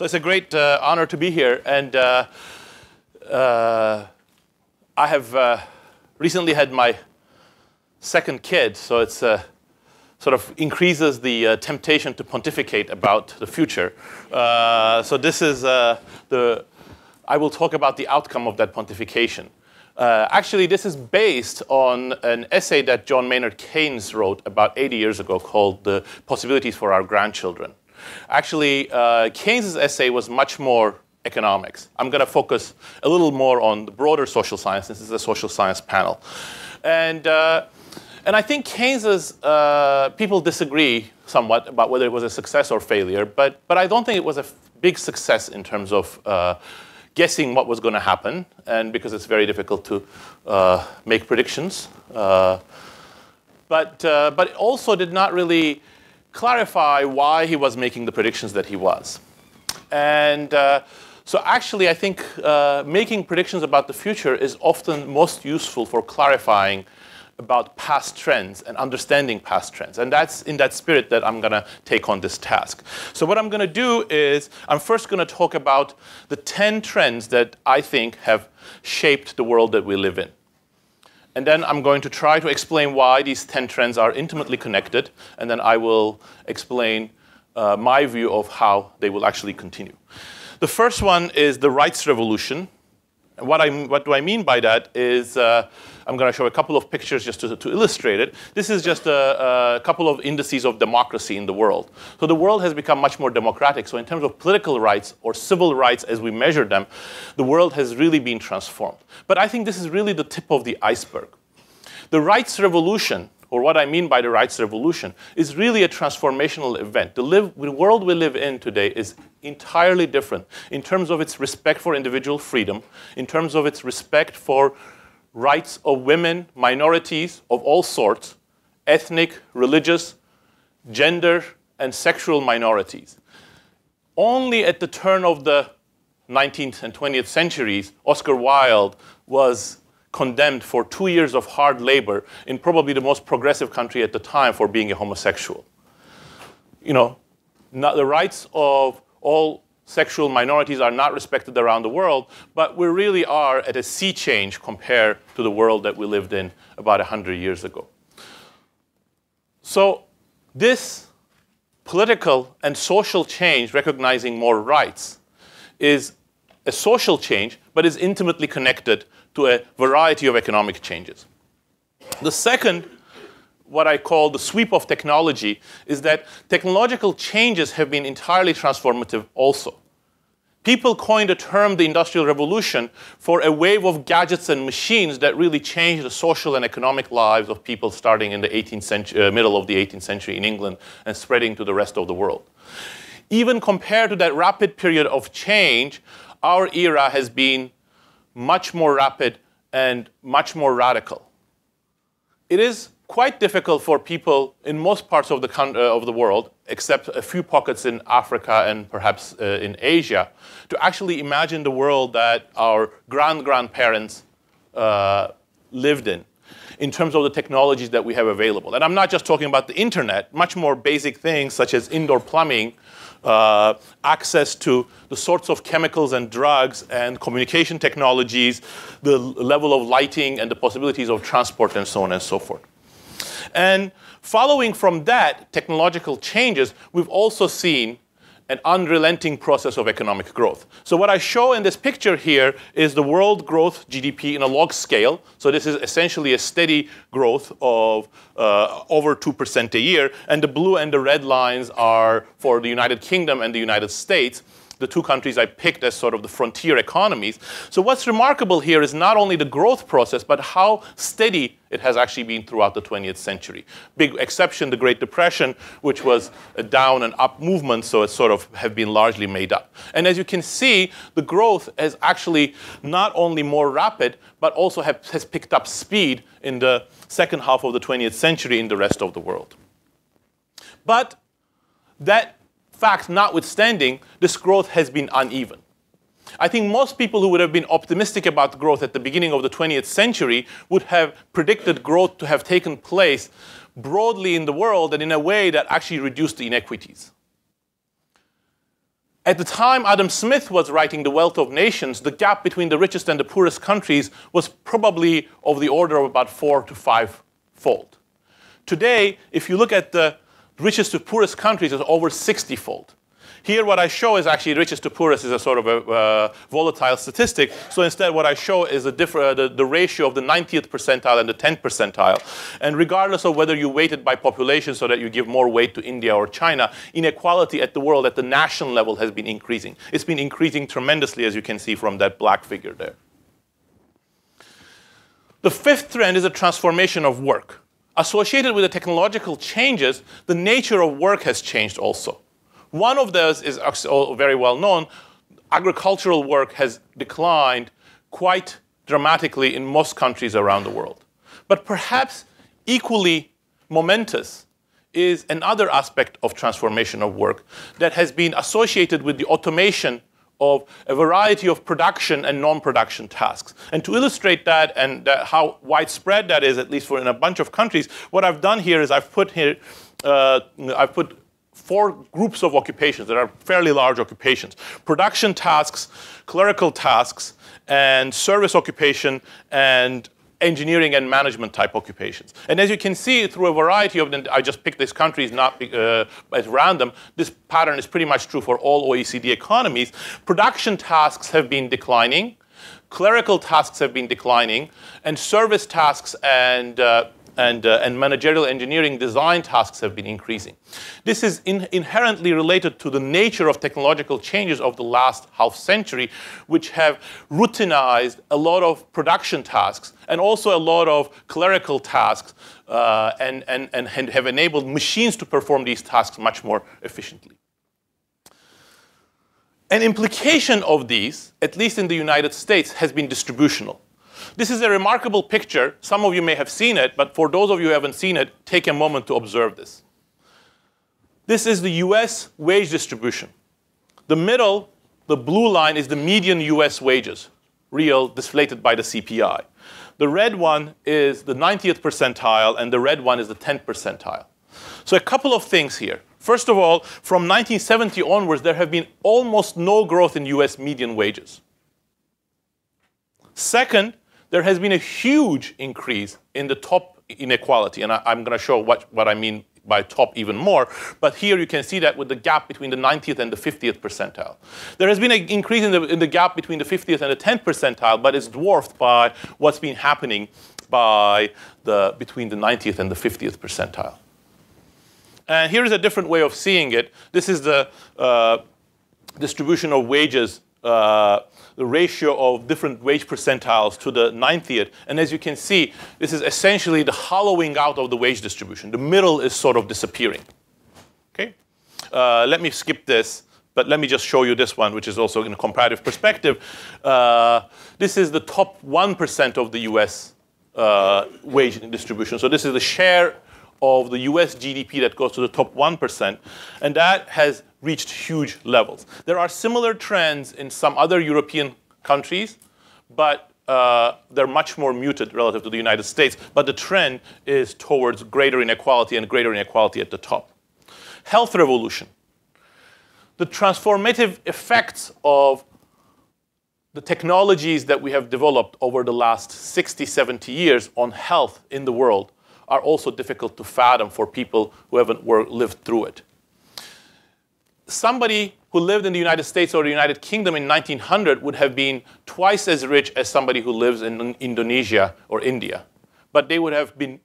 So it's a great uh, honor to be here. And uh, uh, I have uh, recently had my second kid, so it uh, sort of increases the uh, temptation to pontificate about the future. so this is the, I will talk about the outcome of that pontification. actually, this is based on an essay that John Maynard Keynes wrote about 80 years ago called The Possibilities for Our Grandchildren. Actually, uh, Keynes' essay was much more economics. I'm going to focus a little more on the broader social science. This is a social science panel. And, uh, and I think Keynes's, uh, people disagree somewhat about whether it was a success or failure, but, but I don't think it was a big success in terms of uh, guessing what was going to happen, and because it's very difficult to uh, make predictions. Uh, but, uh, but it also did not really clarify why he was making the predictions that he was. And uh, so actually, I think uh, making predictions about the future is often most useful for clarifying about past trends and understanding past trends. And that's in that spirit that I'm going to take on this task. So what I'm going to do is I'm first going to talk about the 10 trends that I think have shaped the world that we live in. And then I'm going to try to explain why these 10 trends are intimately connected, and then I will explain uh, my view of how they will actually continue. The first one is the rights revolution. What, I, what do I mean by that is uh, I'm going to show a couple of pictures just to, to illustrate it. This is just a, a, couple of indices of democracy in the world. So the world has become much more democratic. So in terms of political rights or civil rights as we measure them, the world has really been transformed. But I think this is really the tip of the iceberg. The rights revolution or what I mean by the rights revolution, is really a transformational event. The, live, the, world we live in today is entirely different in terms of its respect for individual freedom, in terms of its respect for rights of women, minorities of all sorts, ethnic, religious, gender, and sexual minorities. Only at the turn of the 19th and 20th centuries, Oscar Wilde was condemned for two years of hard labor in probably the most progressive country at the time for being a homosexual. You know, the rights of all sexual minorities are not respected around the world, but we really are at a sea change compared to the world that we lived in about 100 years ago. So, this political and social change, recognizing more rights, is a social change, but is intimately connected to a variety of economic changes. The second what I call the sweep of technology is that technological changes have been entirely transformative also. People coined the term the Industrial Revolution for a wave of gadgets and machines that really changed the social and economic lives of people starting in the 18th century, uh, middle of the 18th century in England and spreading to the rest of the world. Even compared to that rapid period of change, our era has been much more rapid and much more radical. It is quite difficult for people in most parts of the, uh, of the world, except a few pockets in Africa and perhaps uh, in Asia, to actually imagine the world that our grand grandparents uh, lived in, in terms of the technologies that we have available. And I'm not just talking about the internet, much more basic things such as indoor plumbing uh, access to the sorts of chemicals and drugs and communication technologies, the level of lighting and the possibilities of transport and so on and so forth. And following from that technological changes, we've also seen an unrelenting process of economic growth. So what I show in this picture here is the world growth GDP in a log scale. So this is essentially a steady growth of uh, over 2% a year. And the blue and the red lines are for the United Kingdom and the United States the two countries I picked as sort of the frontier economies. So what's remarkable here is not only the growth process, but how steady it has actually been throughout the 20th century. Big exception, the Great Depression, which was a down and up movement, so it sort of have been largely made up. And as you can see, the growth is actually not only more rapid, but also have, has picked up speed in the second half of the 20th century in the rest of the world. But that fact notwithstanding, this growth has been uneven. I think most people who would have been optimistic about growth at the beginning of the 20th century would have predicted growth to have taken place broadly in the world and in a way that actually reduced the inequities. At the time Adam Smith was writing The Wealth of Nations, the gap between the richest and the poorest countries was probably of the order of about four to five fold. Today, if you look at the richest to poorest countries, is over 60 fold. Here, what I show is actually richest to poorest is a sort of a uh, volatile statistic. So instead, what I show is a uh, the, the ratio of the 90th percentile and the 10th percentile. And regardless of whether you weight it by population so that you give more weight to India or China, inequality at the world at the national level has been increasing. It's been increasing tremendously, as you can see from that black figure there. The fifth trend is a transformation of work. Associated with the technological changes, the nature of work has changed also. One of those is very well known. Agricultural work has declined quite dramatically in most countries around the world. But perhaps equally momentous is another aspect of transformation of work that has been associated with the automation of a variety of production and non-production tasks. And to illustrate that and how widespread that is, at least for in a bunch of countries, what I've done here is I've put here, uh, I've put four groups of occupations that are fairly large occupations production tasks, clerical tasks, and service occupation, and engineering and management type occupations. And as you can see through a variety of them, I just picked these countries not uh, at random. This pattern is pretty much true for all OECD economies. Production tasks have been declining, clerical tasks have been declining, and service tasks and uh, and, uh, and managerial engineering design tasks have been increasing. This is in inherently related to the nature of technological changes of the last half century, which have routinized a lot of production tasks and also a lot of clerical tasks uh, and, and, and have enabled machines to perform these tasks much more efficiently. An implication of these, at least in the United States, has been distributional. This is a remarkable picture. Some of you may have seen it, but for those of you who haven't seen it, take a moment to observe this. This is the US wage distribution. The middle, the blue line, is the median US wages, real deflated by the CPI. The red one is the 90th percentile, and the red one is the 10th percentile. So, a couple of things here. First of all, from 1970 onwards, there have been almost no growth in US median wages. Second, there has been a huge increase in the top inequality. And I, am going to show what, what I mean by top even more. But here you can see that with the gap between the 90th and the 50th percentile. There has been an increase in the, in the gap between the 50th and the 10th percentile, but it's dwarfed by what's been happening by the, between the 90th and the 50th percentile. And here is a different way of seeing it. This is the uh, distribution of wages uh, the ratio of different wage percentiles to the 90th. And as you can see, this is essentially the hollowing out of the wage distribution. The middle is sort of disappearing. Okay? Uh, let me skip this, but let me just show you this one, which is also in a comparative perspective. Uh, this is the top 1% of the US uh, wage distribution. So this is the share of the US GDP that goes to the top 1%. And that has reached huge levels. There are similar trends in some other European countries, but uh, they're much more muted relative to the United States. But the trend is towards greater inequality and greater inequality at the top. Health revolution. The transformative effects of the technologies that we have developed over the last 60, 70 years on health in the world are also difficult to fathom for people who haven't lived through it somebody who lived in the United States or the United Kingdom in 1900 would have been twice as rich as somebody who lives in Indonesia or India. But they would have been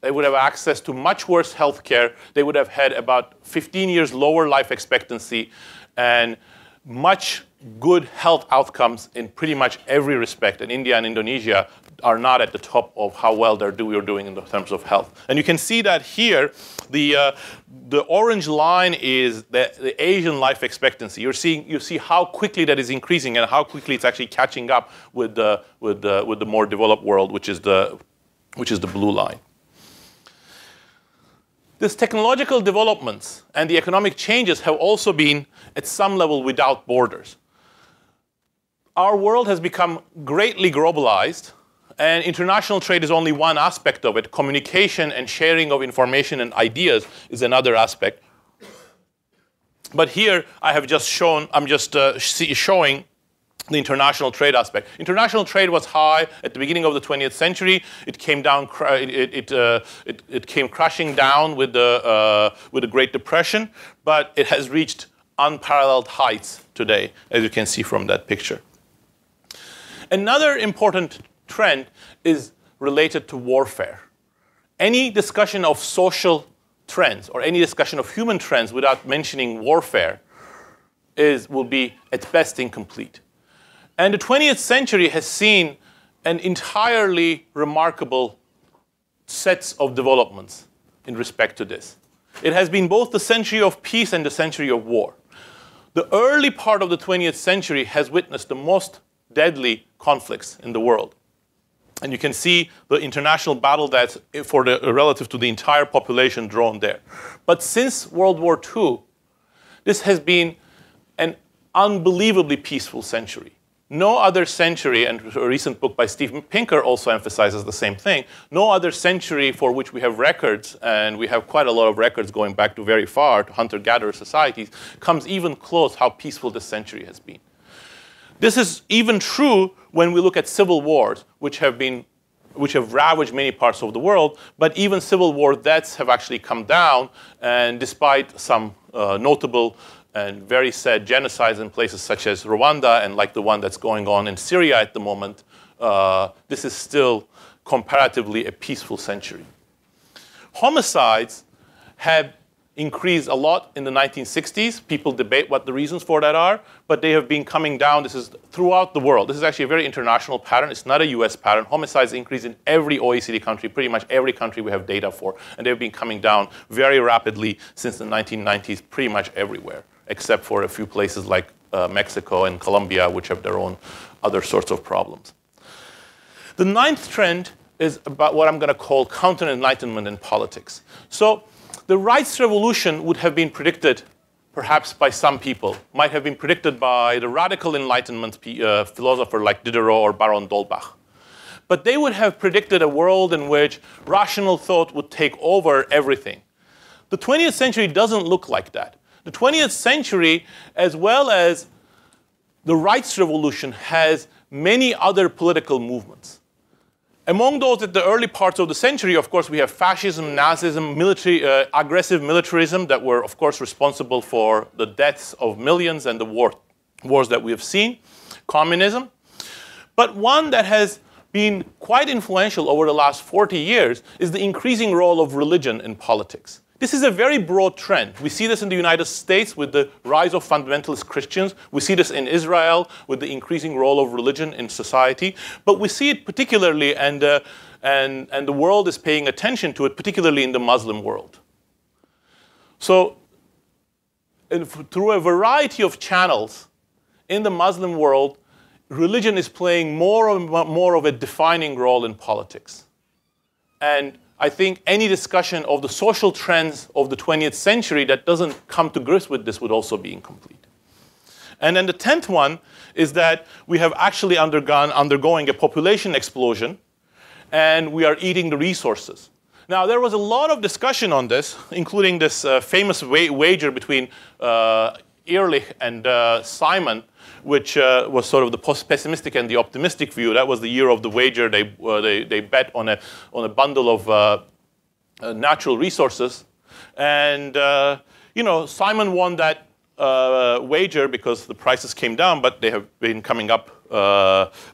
they would have access to much worse health care. They would have had about 15 years lower life expectancy and much good health outcomes in pretty much every respect. And India and Indonesia are not at the top of how well they're do, doing in terms of health. And you can see that here. The, uh, the orange line is the, the Asian life expectancy. You're seeing, you see how quickly that is increasing and how quickly it's actually catching up with the, with the, with the more developed world, which is the, which is the blue line. These technological developments and the economic changes have also been at some level without borders. Our world has become greatly globalized, and international trade is only one aspect of it. Communication and sharing of information and ideas is another aspect. But here I have just shown, I'm just uh, showing the international trade aspect. International trade was high at the beginning of the 20th century. It came down, it, it, uh, it, it, came crashing down with the, uh, with the Great Depression, but it has reached unparalleled heights today, as you can see from that picture. Another important trend is related to warfare. Any discussion of social trends or any discussion of human trends without mentioning warfare is, will be at best incomplete. And the 20th century has seen an entirely remarkable sets of developments in respect to this. It has been both the century of peace and the century of war. The early part of the 20th century has witnessed the most deadly conflicts in the world. And you can see the international battle that's eh, for the, eh, relative to the entire population drawn there. But since World War II, this has been an unbelievably peaceful century. No other century, and a recent book by Steve Pinker also emphasizes the same thing, no other century for which we have records, and we have quite a lot of records going back to very far, to hunter-gatherer societies, comes even close how peaceful this century has been. This is even true when we look at civil wars, which have been which have ravaged many parts of the world, but even civil war deaths have actually come down, and despite some uh, notable and very sad genocides in places such as Rwanda and like the one that's going on in Syria at the moment, uh, this is still comparatively a peaceful century. Homicides have increased a lot in the 1960s. People debate what the reasons for that are, but they have been coming down. This is throughout the world. This is actually a very international pattern. It's not a US pattern. Homicides increase in every OECD country, pretty much every country we have data for, and they've been coming down very rapidly since the 1990s, pretty much everywhere, except for a few places like uh, Mexico and Colombia, which have their own other sorts of problems. The ninth trend is about what I'm going to call counter enlightenment in politics. So the rights revolution would have been predicted perhaps by some people, might have been predicted by the radical enlightenment uh, philosopher like Diderot or Baron d'Holbach. But they would have predicted a world in which rational thought would take over everything. The 20th century doesn't look like that. The 20th century, as well as the rights revolution, has many other political movements. Among those at the early parts of the century, of course, we have fascism, Nazism, military, uh, aggressive militarism that were, of course, responsible for the deaths of millions and the war, wars that we have seen, communism. But one that has been quite influential over the last 40 years is the increasing role of religion in politics. This is a very broad trend. We see this in the United States with the rise of fundamentalist Christians. We see this in Israel with the increasing role of religion in society. But we see it particularly, and, uh, and, and the world is paying attention to it, particularly in the Muslim world. So, through a variety of channels in the Muslim world, religion is playing more and more of a defining role in politics. And I think any discussion of the social trends of the 20th century that doesn't come to grips with this would also be incomplete. And then the 10th one is that we have actually undergone undergoing a population explosion and we are eating the resources. Now, there was a lot of discussion on this, including this uh, famous wa wager between uh, Ehrlich and uh, Simon which uh, was sort of the pessimistic and the optimistic view. That was the year of the wager. They, uh, they, they bet on a, on a bundle of uh, uh natural resources. And, uh, you know, Simon won that wager because the prices came down, but they have been coming up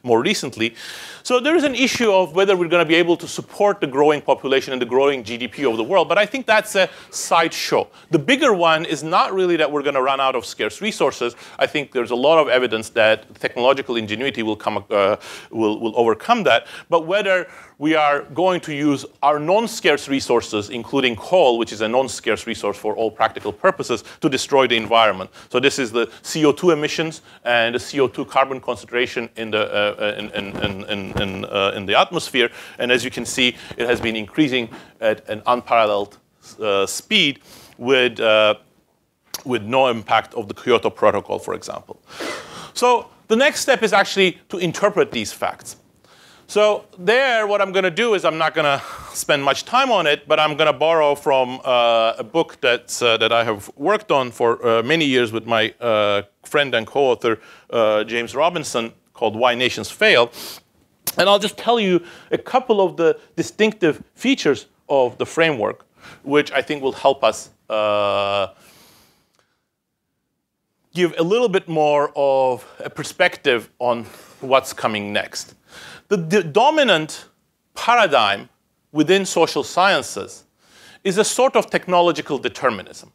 more recently. So there is an issue of whether we're going to be able to support the growing population and the growing GDP of the world, but I think that's a sideshow. The bigger one is not really that we're going to run out of scarce resources. I think there's a lot of evidence that technological ingenuity will, come, uh, will, will overcome that, but whether we are going to use our non-scarce resources, including coal, which is a non-scarce resource for all practical purposes, to destroy the environment. So this is the CO2 emissions and the CO2 carbon concentration in the, uh, uh in, in, in, in, uh, in the atmosphere. And as you can see, it has been increasing at an unparalleled uh, speed with, uh, with no impact of the Kyoto Protocol, for example. So the next step is actually to interpret these facts. So there, what I'm going to do is I'm not going to spend much time on it, but I'm going to borrow from uh, a book that's, uh, that I have worked on for uh, many years with my uh, friend and co-author James Robinson called Why Nations Fail. And I'll just tell you a couple of the distinctive features of the framework, which I think will help us uh, give a little bit more of a perspective on what's coming next. The, the dominant paradigm within social sciences is a sort of technological determinism.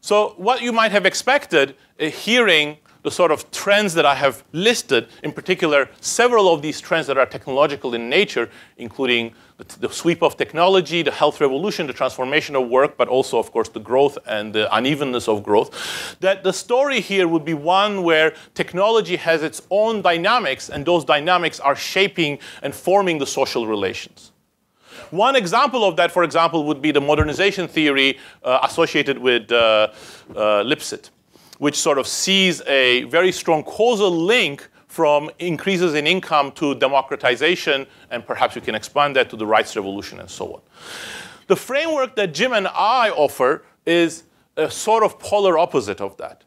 So, what you might have expected uh, hearing the sort of trends that I have listed, in particular, several of these trends that are technological in nature, including the, the, sweep of technology, the health revolution, the transformation of work, but also, of course, the growth and the unevenness of growth, that the story here would be one where technology has its own dynamics, and those dynamics are shaping and forming the social relations. One example of that, for example, would be the modernization theory uh, associated with uh, uh, Lipset which sort of sees a very strong causal link from increases in income to democratization, and perhaps we can expand that to the rights revolution and so on. The framework that Jim and I offer is a sort of polar opposite of that.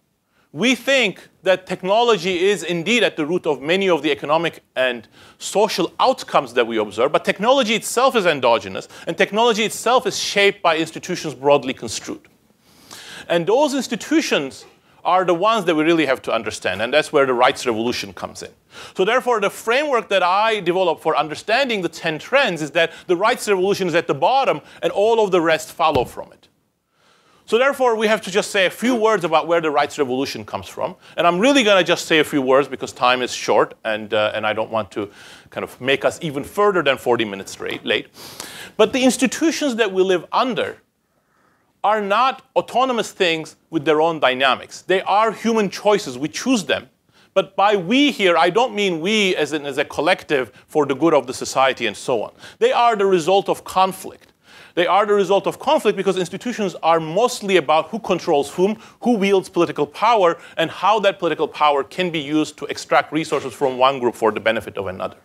We think that technology is indeed at the root of many of the economic and social outcomes that we observe, but technology itself is endogenous, and technology itself is shaped by institutions broadly construed. And those institutions are the ones that we really have to understand, and that's where the rights revolution comes in. So therefore, the framework that I develop for understanding the 10 trends is that the rights revolution is at the bottom, and all of the rest follow from it. So therefore, we have to just say a few words about where the rights revolution comes from. And I'm really going to just say a few words because time is short, and, uh, and I don't want to kind of make us even further than 40 minutes late. But the institutions that we live under are not autonomous things with their own dynamics. They are human choices. We choose them. But by we here, I don't mean we as, as a collective for the good of the society and so on. They are the result of conflict. They are the result of conflict because institutions are mostly about who controls whom, who wields political power, and how that political power can be used to extract resources from one group for the benefit of another.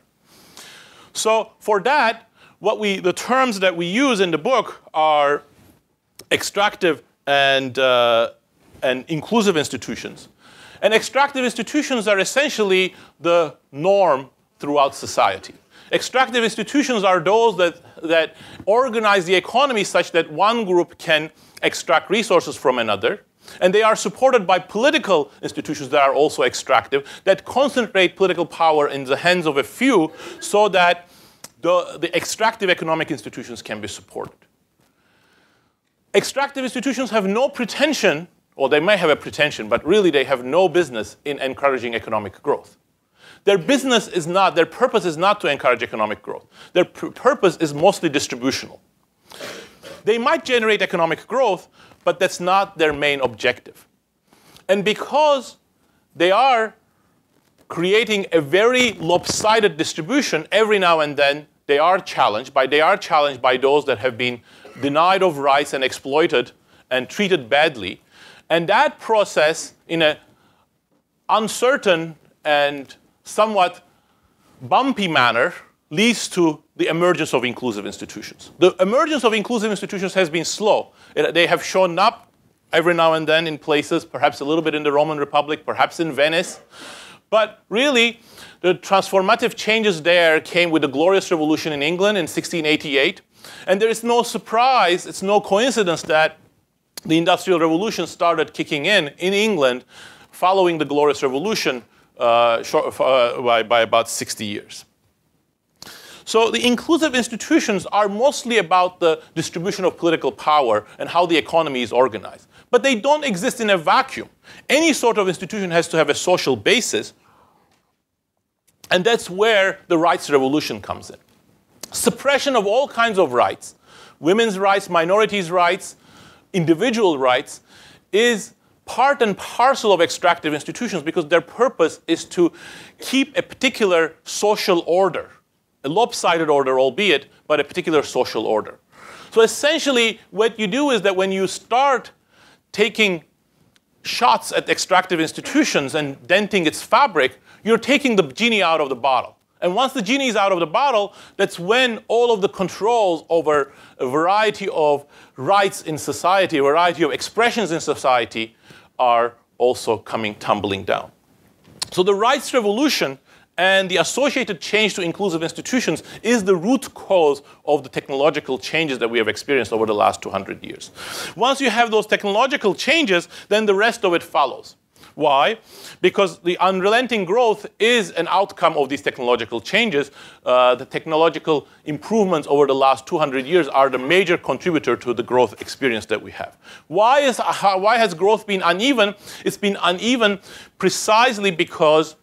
So for that, what we, the terms that we use in the book are extractive and, uh, and inclusive institutions. And extractive institutions are essentially the norm throughout society. Extractive institutions are those that, that organize the economy such that one group can extract resources from another. And they are supported by political institutions that are also extractive, that concentrate political power in the hands of a few so that the, the extractive economic institutions can be supported extractive institutions have no pretension, or they may have a pretension, but really they have no business in encouraging economic growth. Their business is not, their purpose is not to encourage economic growth. Their purpose is mostly distributional. They might generate economic growth, but that's not their main objective. And because they are creating a very lopsided distribution, every now and then they are challenged by they are challenged by those that have been denied of rights and exploited and treated badly. And that process, in an uncertain and somewhat bumpy manner, leads to the emergence of inclusive institutions. The emergence of inclusive institutions has been slow. They have shown up every now and then in places, perhaps a little bit in the Roman Republic, perhaps in Venice. But really, the transformative changes there came with the Glorious Revolution in England in 1688. And there is no surprise, it's no coincidence that the Industrial Revolution started kicking in in England following the Glorious Revolution uh, short, uh, by, by about 60 years. So the inclusive institutions are mostly about the distribution of political power and how the economy is organized. But they don't exist in a vacuum. Any sort of institution has to have a social basis. And that's where the rights revolution comes in suppression of all kinds of rights, women's rights, minorities' rights, individual rights, is part and parcel of extractive institutions because their purpose is to keep a particular social order, a lopsided order, albeit, but a particular social order. So essentially, what you do is that when you start taking shots at extractive institutions and denting its fabric, you're taking the genie out of the bottle. And once the genie is out of the bottle, that's when all of the controls over a variety of rights in society, a variety of expressions in society, are also coming tumbling down. So the rights revolution and the associated change to inclusive institutions is the root cause of the technological changes that we have experienced over the last 200 years. Once you have those technological changes, then the rest of it follows. Why? Because the unrelenting growth is an outcome of these technological changes. Uh, the technological improvements over the last 200 years are the major contributor to the growth experience that we have. Why, is, why has growth been uneven? It's been uneven precisely because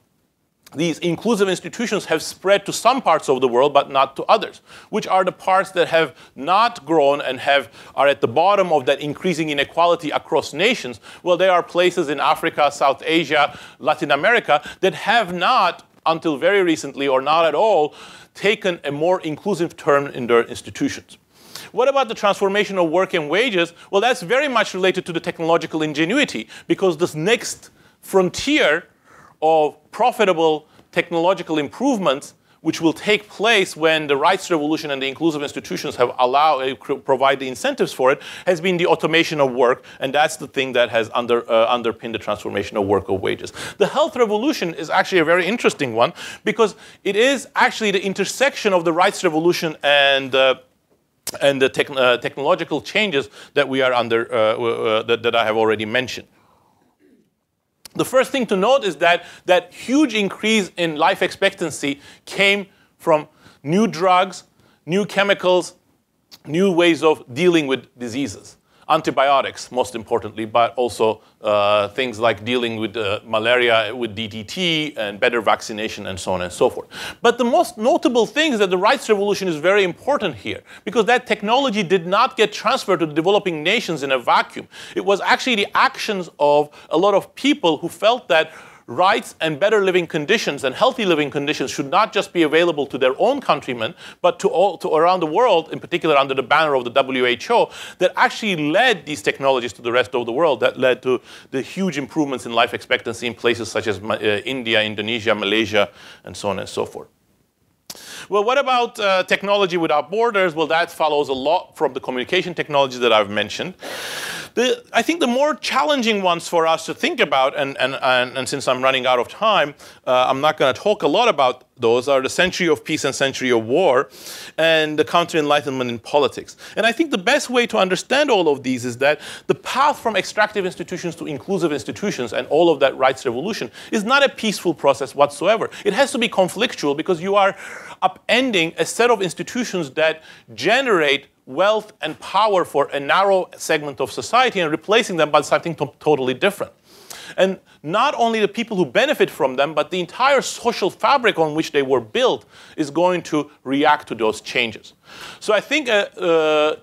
these inclusive institutions have spread to some parts of the world, but not to others, which are the parts that have not grown and have, are at the bottom of that increasing inequality across nations. Well, there are places in Africa, South Asia, Latin America that have not, until very recently or not at all, taken a more inclusive turn in their institutions. What about the transformation of work and wages? Well, that's very much related to the technological ingenuity because this next frontier of profitable technological improvements which will take place when the rights revolution and the inclusive institutions have allowed uh, provide the incentives for it has been the automation of work and that's the thing that has under, uh, underpinned the transformation of work of wages. The health revolution is actually a very interesting one because it is actually the intersection of the rights revolution and uh, and the uh, technological changes that we are under uh, uh, that, that I have already mentioned the first thing to note is that that huge increase in life expectancy came from new drugs, new chemicals, new ways of dealing with diseases antibiotics, most importantly, but also uh, things like dealing with uh, malaria, with DDT, and better vaccination, and so on and so forth. But the most notable thing is that the rights revolution is very important here, because that technology did not get transferred to developing nations in a vacuum. It was actually the actions of a lot of people who felt that rights and better living conditions and healthy living conditions should not just be available to their own countrymen, but to all to around the world, in particular under the banner of the WHO, that actually led these technologies to the rest of the world, that led to the huge improvements in life expectancy in places such as uh, India, Indonesia, Malaysia, and so on and so forth. Well, what about uh, technology without borders? Well, that follows a lot from the communication technologies that I've mentioned. The, I think the more challenging ones for us to think about, and, and, and, and since I'm running out of time, uh, I'm not going to talk a lot about those, are the century of peace and century of war, and the counter enlightenment in politics. And I think the best way to understand all of these is that the path from extractive institutions to inclusive institutions and all of that rights revolution is not a peaceful process whatsoever. It has to be conflictual because you are upending a set of institutions that generate wealth and power for a narrow segment of society and replacing them by something totally different. And not only the people who benefit from them, but the entire social fabric on which they were built is going to react to those changes. So I think uh, uh,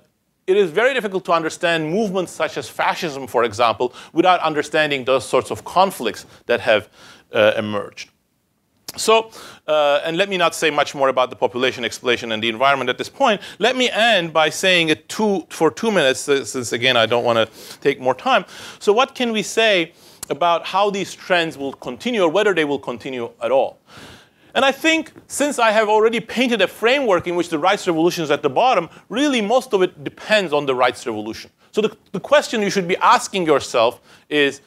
it is very difficult to understand movements such as fascism, for example, without understanding those sorts of conflicts that have uh, emerged. So, uh, and let me not say much more about the population explosion and the environment at this point. Let me end by saying it two, for two minutes, since again I don't want to take more time. So, what can we say about how these trends will continue or whether they will continue at all? And I think since I have already painted a framework in which the rights revolution is at the bottom, really most of it depends on the rights revolution. So, the, the question you should be asking yourself is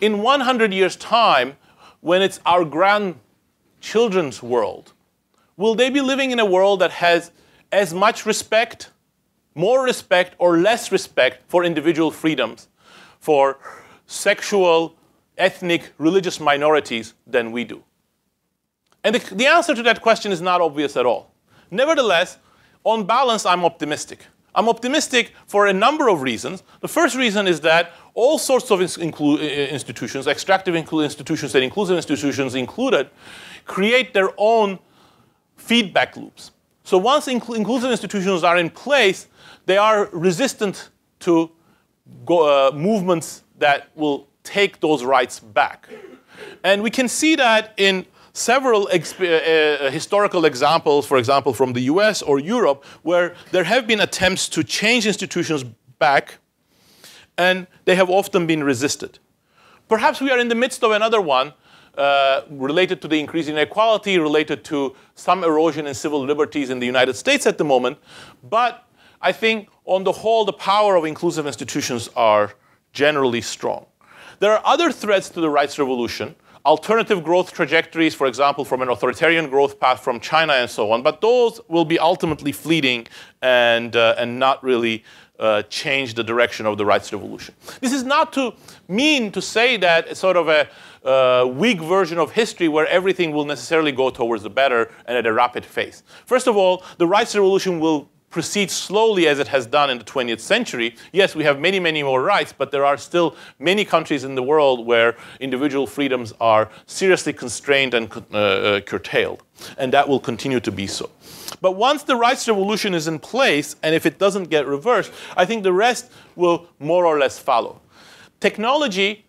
in 100 years' time, when it's our grand children's world, will they be living in a world that has as much respect, more respect, or less respect for individual freedoms, for sexual, ethnic, religious minorities than we do? And the, the answer to that question is not obvious at all. Nevertheless, on balance, I'm optimistic. I'm optimistic for a number of reasons. The first reason is that all sorts of institutions, extractive institutions and inclusive institutions included, create their own feedback loops. So once inclusive institutions are in place, they are resistant to go, uh, movements that will take those rights back. And we can see that in several uh, uh, historical examples, for example, from the US or Europe, where there have been attempts to change institutions back, and they have often been resisted. Perhaps we are in the midst of another one uh, related to the increase in inequality, related to some erosion in civil liberties in the United States at the moment. But I think on the whole, the power of inclusive institutions are generally strong. There are other threats to the rights revolution, alternative growth trajectories, for example, from an authoritarian growth path from China and so on, but those will be ultimately fleeting and, uh, and not really uh, change the direction of the rights revolution. This is not to mean to say that it's sort of a uh, weak version of history where everything will necessarily go towards the better and at a rapid pace. First of all, the rights revolution will proceed slowly as it has done in the 20th century. Yes, we have many, many more rights, but there are still many countries in the world where individual freedoms are seriously constrained and uh, uh, curtailed. And that will continue to be so. But once the rights revolution is in place, and if it doesn't get reversed, I think the rest will more or less follow. Technology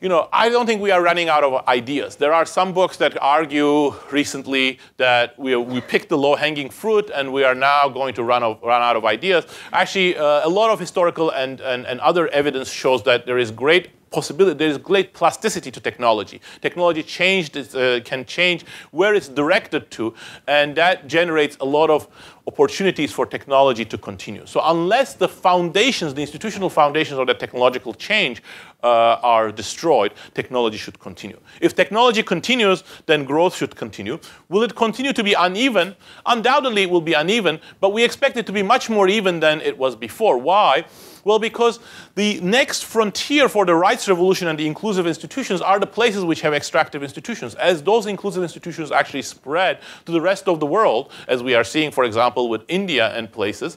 you know, I don't think we are running out of ideas. There are some books that argue recently that we, we picked the low-hanging fruit and we are now going to run, of, run out of ideas. Actually, uh, a lot of historical and, and, and other evidence shows that there is great possibility, there is great plasticity to technology. Technology changed, uh, can change where it's directed to, and that generates a lot of opportunities for technology to continue. So unless the foundations, the institutional foundations of the technological change uh, are destroyed, technology should continue. If technology continues, then growth should continue. Will it continue to be uneven? Undoubtedly, it will be uneven, but we expect it to be much more even than it was before. Why? Well, because the next frontier for the rights revolution and the inclusive institutions are the places which have extractive institutions. As those inclusive institutions actually spread to the rest of the world, as we are seeing, for example, with India and places,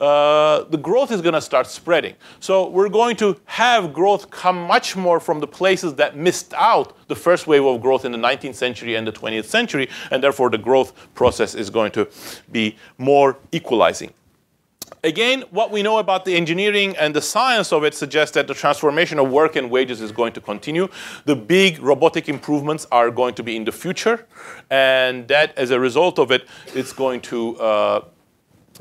uh, the growth is going to start spreading. So we're going to have growth come much more from the places that missed out the first wave of growth in the 19th century and the 20th century, and therefore the growth process is going to be more equalizing. Again, what we know about the engineering and the science of it suggests that the transformation of work and wages is going to continue. The big robotic improvements are going to be in the future, and that as a result of it, it's going to uh,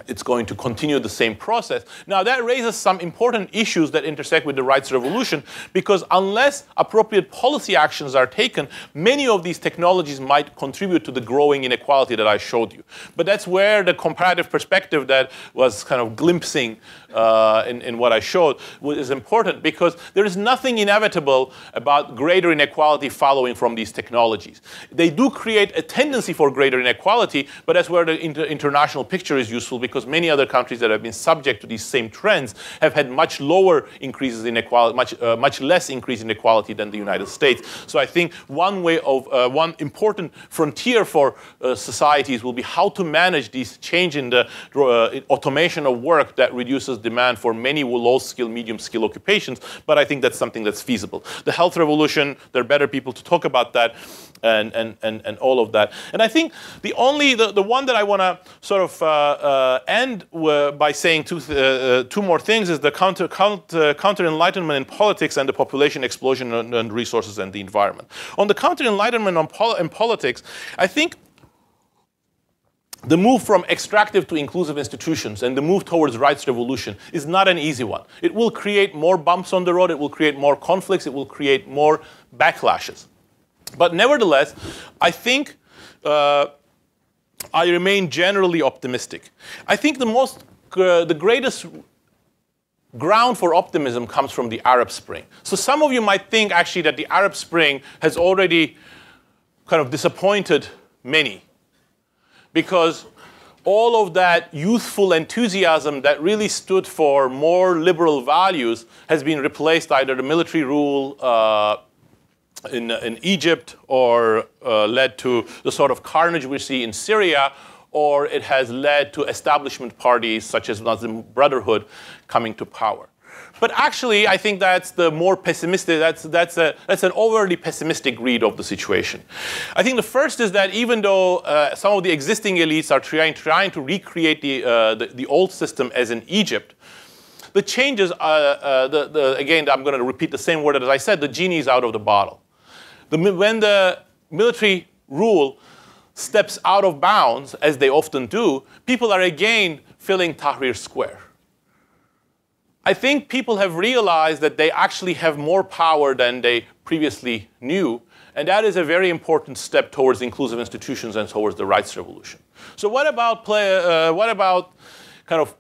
it's going to continue the same process. Now, that raises some important issues that intersect with the rights revolution because unless appropriate policy actions are taken, many of these technologies might contribute to the growing inequality that I showed you. But that's where the comparative perspective that was kind of glimpsing uh, in, in what I showed is important because there is nothing inevitable about greater inequality following from these technologies. They do create a tendency for greater inequality, but that's where the inter international picture is useful because many other countries that have been subject to these same trends have had much lower increases in equality, much, uh, much less increase in equality than the United States. So I think one way of, uh, one important frontier for uh, societies will be how to manage these change in the uh, automation of work that reduces demand for many low skill, medium skill occupations, but I think that's something that's feasible. The health revolution, there are better people to talk about that and, and, and, and all of that. And I think the only, the, the one that I want to sort of uh, uh, end by saying two, uh, uh, two more things is the counter, counter, counter enlightenment in politics and the population explosion and, and resources and the environment. On the counter enlightenment on pol in politics, I think the move from extractive to inclusive institutions and the move towards rights revolution is not an easy one. It will create more bumps on the road, it will create more conflicts, it will create more backlashes. But nevertheless, I think uh, I remain generally optimistic. I think the most, uh, the greatest ground for optimism comes from the Arab Spring. So some of you might think actually that the Arab Spring has already kind of disappointed many because all of that youthful enthusiasm that really stood for more liberal values has been replaced either the military rule uh, in, in Egypt or uh, led to the sort of carnage we see in Syria, or it has led to establishment parties such as Muslim Brotherhood coming to power. But actually, I think that's the more pessimistic, that's, that's, a, that's an overly pessimistic read of the situation. I think the first is that even though uh, some of the existing elites are trying, trying to recreate the, uh, the, the old system as in Egypt, the changes, uh, uh, the, the, again, I'm going to repeat the same word as I said, the genie is out of the bottle. The, when the military rule steps out of bounds, as they often do, people are again filling Tahrir Square. I think people have realized that they actually have more power than they previously knew. And that is a very important step towards inclusive institutions and towards the rights revolution. So, what about, play, uh, what about kind of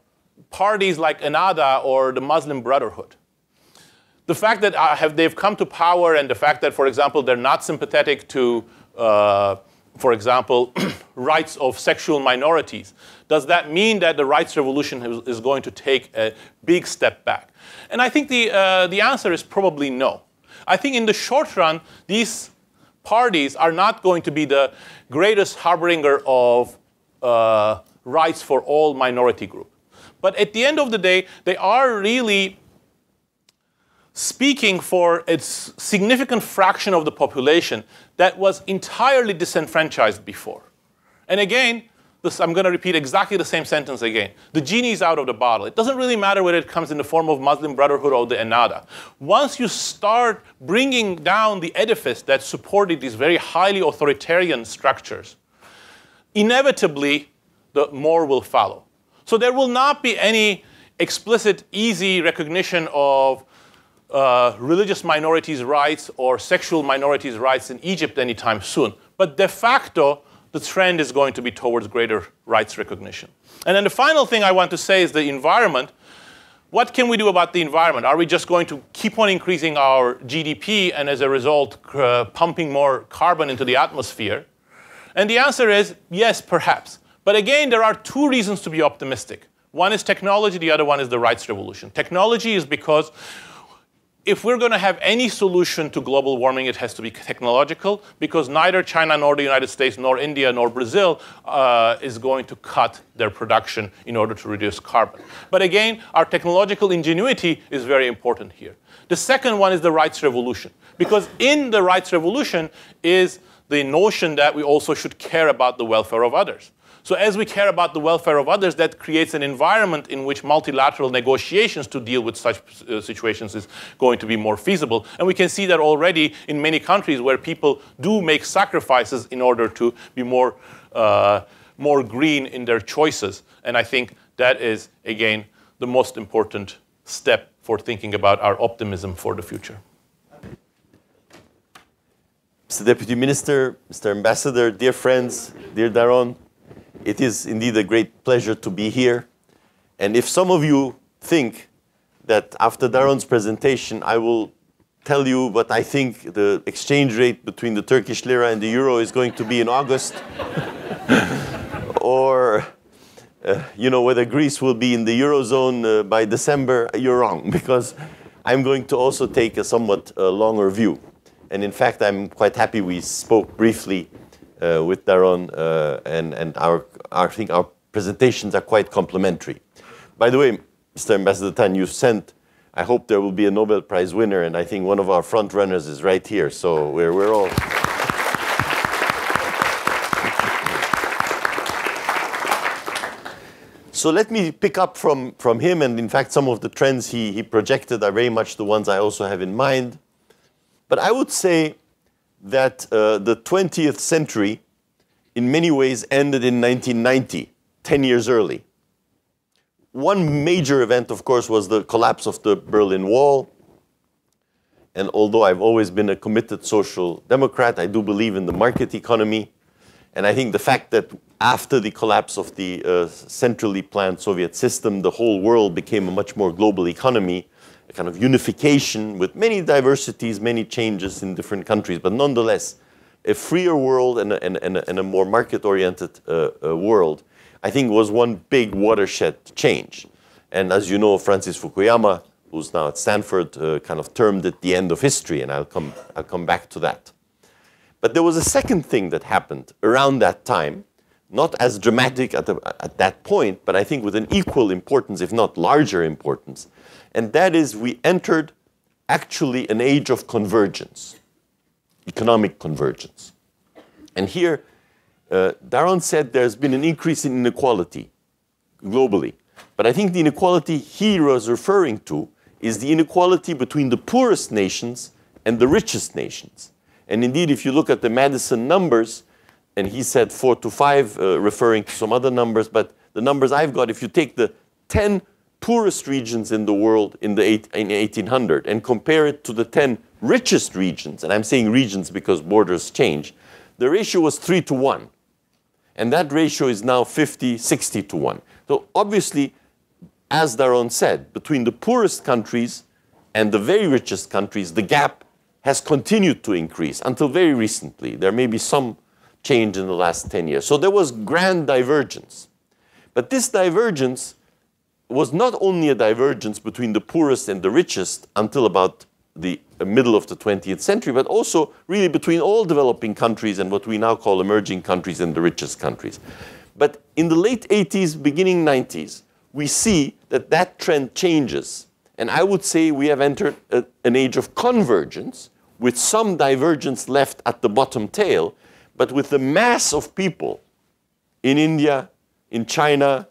parties like Ennahda or the Muslim Brotherhood? The fact that uh, have, they've come to power and the fact that, for example, they're not sympathetic to, uh, for example, rights of sexual minorities, does that mean that the rights revolution is going to take a big step back? And I think the, uh, the answer is probably no. I think in the short run, these parties are not going to be the greatest harbinger of uh, rights for all minority groups. But at the end of the day, they are really speaking for a significant fraction of the population that was entirely disenfranchised before. And again, this, I'm going to repeat exactly the same sentence again. The genie is out of the bottle. It doesn't really matter whether it comes in the form of Muslim Brotherhood or the Ennahda. Once you start bringing down the edifice that supported these very highly authoritarian structures, inevitably the more will follow. So there will not be any explicit, easy recognition of uh, religious minorities' rights or sexual minorities' rights in Egypt anytime soon. But de facto, the trend is going to be towards greater rights recognition. And then the final thing I want to say is the environment. What can we do about the environment? Are we just going to keep on increasing our GDP and as a result uh, pumping more carbon into the atmosphere? And the answer is yes, perhaps. But again, there are two reasons to be optimistic. One is technology, the other one is the rights revolution. Technology is because if we're going to have any solution to global warming, it has to be technological because neither China nor the United States nor India nor Brazil uh, is going to cut their production in order to reduce carbon. But again, our technological ingenuity is very important here. The second one is the rights revolution because in the rights revolution is the notion that we also should care about the welfare of others. So as we care about the welfare of others, that creates an environment in which multilateral negotiations to deal with such uh, situations is going to be more feasible. And we can see that already in many countries where people do make sacrifices in order to be more, uh, more green in their choices. And I think that is, again, the most important step for thinking about our optimism for the future. Mr. Deputy Minister, Mr. Ambassador, dear friends, dear Daron, it is indeed a great pleasure to be here. And if some of you think that after Daron's presentation, I will tell you what I think the exchange rate between the Turkish lira and the euro is going to be in August, or uh, you know whether Greece will be in the eurozone uh, by December, you're wrong because I'm going to also take a somewhat uh, longer view. And in fact, I'm quite happy we spoke briefly uh, with Daron, uh, and, and our, I think our presentations are quite complementary. By the way, Mr. Ambassador Tan, you sent, I hope there will be a Nobel Prize winner, and I think one of our front runners is right here, so we're, we're all. So let me pick up from, from him, and in fact, some of the trends he, he projected are very much the ones I also have in mind. But I would say that uh, the 20th century, in many ways, ended in 1990, 10 years early. One major event, of course, was the collapse of the Berlin Wall. And although I've always been a committed social democrat, I do believe in the market economy. And I think the fact that after the collapse of the uh, centrally planned Soviet system, the whole world became a much more global economy a kind of unification with many diversities, many changes in different countries, but nonetheless, a freer world and a, and a, and a more market oriented uh, uh, world, I think was one big watershed change. And as you know, Francis Fukuyama, who's now at Stanford, uh, kind of termed it the end of history, and I'll come, I'll come back to that. But there was a second thing that happened around that time, not as dramatic at, the, at that point, but I think with an equal importance, if not larger importance, and that is we entered actually an age of convergence, economic convergence. And here, uh, Daron said there's been an increase in inequality globally. But I think the inequality he was referring to is the inequality between the poorest nations and the richest nations. And indeed, if you look at the Maddison numbers, and he said four to five, uh, referring to some other numbers, but the numbers I've got, if you take the 10 poorest regions in the world in the eight, in 1800 and compare it to the 10 richest regions, and I'm saying regions because borders change, the ratio was 3 to 1. And that ratio is now 50, 60 to 1. So obviously, as Daron said, between the poorest countries and the very richest countries, the gap has continued to increase until very recently. There may be some change in the last 10 years. So there was grand divergence. But this divergence was not only a divergence between the poorest and the richest until about the middle of the 20th century, but also really between all developing countries and what we now call emerging countries and the richest countries. But in the late 80s, beginning 90s, we see that that trend changes. And I would say we have entered a, an age of convergence with some divergence left at the bottom tail, but with the mass of people in India, in China,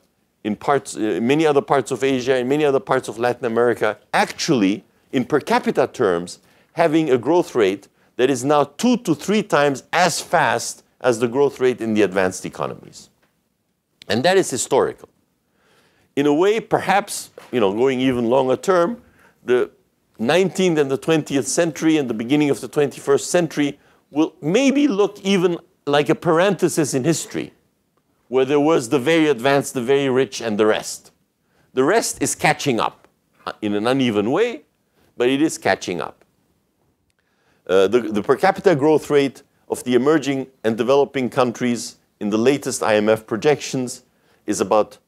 in parts, uh, many other parts of Asia, in many other parts of Latin America, actually in per capita terms, having a growth rate that is now two to three times as fast as the growth rate in the advanced economies. And that is historical. In a way, perhaps, you know, going even longer term, the 19th and the 20th century and the beginning of the 21st century will maybe look even like a parenthesis in history, where there was the very advanced, the very rich, and the rest. The rest is catching up in an uneven way, but it is catching up. Uh, the, the per capita growth rate of the emerging and developing countries in the latest IMF projections is about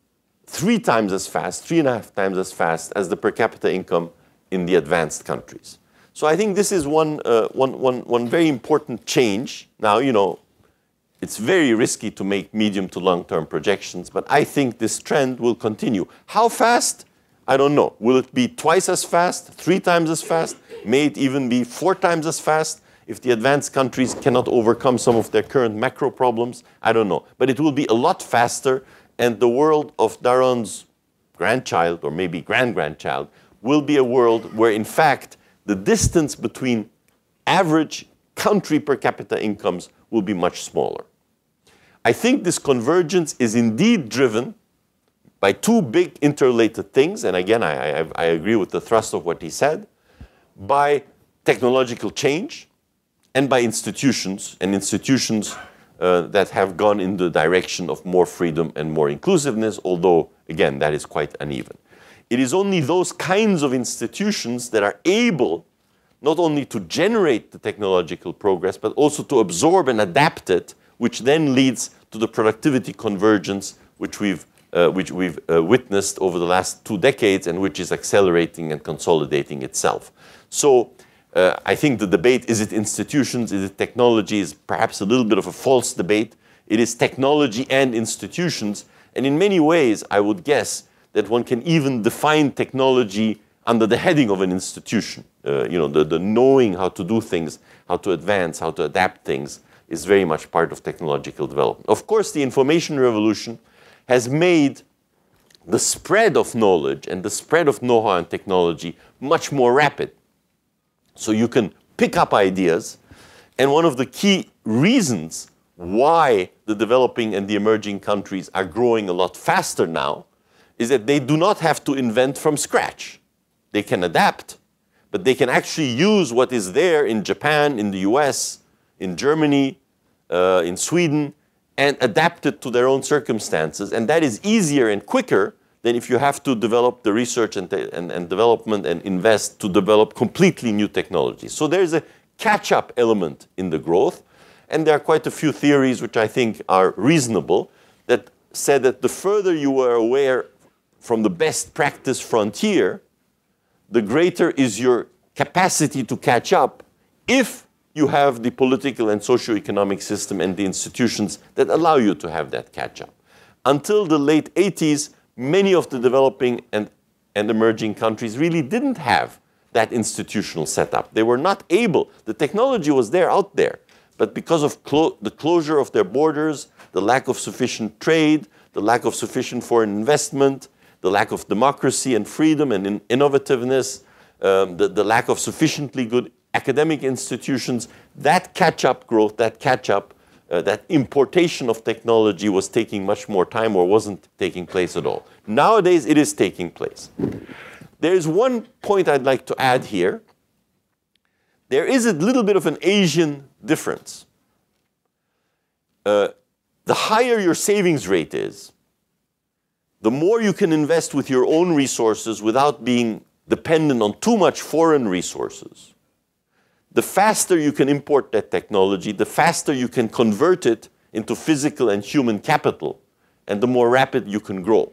three times as fast, three and a half times as fast as the per capita income in the advanced countries. So I think this is one, uh, one, one, one very important change. Now, you know, it's very risky to make medium to long term projections, but I think this trend will continue. How fast? I don't know. Will it be twice as fast, three times as fast? May it even be four times as fast if the advanced countries cannot overcome some of their current macro problems? I don't know. But it will be a lot faster, and the world of Daron's grandchild, or maybe grand grandchild, will be a world where, in fact, the distance between average country per capita incomes will be much smaller. I think this convergence is indeed driven by two big interrelated things, and again, I, I, I, agree with the thrust of what he said, by technological change and by institutions, and institutions uh, that have gone in the direction of more freedom and more inclusiveness, although, again, that is quite uneven. It is only those kinds of institutions that are able not only to generate the technological progress, but also to absorb and adapt it, which then leads to the productivity convergence which we've uh, which we've uh, witnessed over the last two decades and which is accelerating and consolidating itself. So uh, I think the debate is it institutions, is it technology, is perhaps a little bit of a false debate. It is technology and institutions. And in many ways, I would guess that one can even define technology under the heading of an institution. Uh, you know, the, the knowing how to do things, how to advance, how to adapt things is very much part of technological development. Of course, the information revolution has made the spread of knowledge and the spread of know-how and technology much more rapid. So you can pick up ideas, and one of the key reasons why the developing and the emerging countries are growing a lot faster now is that they do not have to invent from scratch. They can adapt, but they can actually use what is there in Japan, in the US, in Germany, uh, in Sweden, and adapt it to their own circumstances. And that is easier and quicker than if you have to develop the research and, and, and development and invest to develop completely new technologies. So there's a catch up element in the growth. And there are quite a few theories which I think are reasonable that said that the further you are aware from the best practice frontier, the greater is your capacity to catch up if you have the political and socio-economic system and the institutions that allow you to have that catch-up. Until the late 80s, many of the developing and, and emerging countries really didn't have that institutional setup. They were not able, the technology was there out there, but because of clo the closure of their borders, the lack of sufficient trade, the lack of sufficient foreign investment, the lack of democracy and freedom and in innovativeness, um, the, the lack of sufficiently good academic institutions, that catch-up growth, that catch-up, uh, that importation of technology was taking much more time or wasn't taking place at all. Nowadays, it is taking place. There is one point I'd like to add here. There is a little bit of an Asian difference. Uh, the higher your savings rate is, the more you can invest with your own resources without being dependent on too much foreign resources. The faster you can import that technology, the faster you can convert it into physical and human capital, and the more rapid you can grow.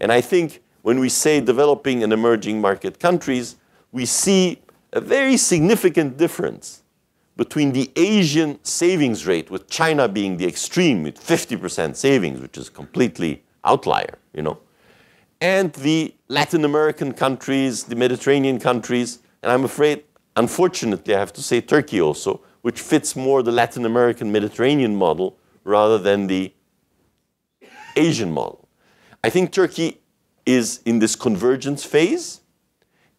And I think when we say developing and emerging market countries, we see a very significant difference between the Asian savings rate, with China being the extreme with 50% savings, which is completely outlier, you know, and the Latin American countries, the Mediterranean countries, and I'm afraid, unfortunately, I have to say Turkey also, which fits more the Latin American Mediterranean model rather than the Asian model. I think Turkey is in this convergence phase,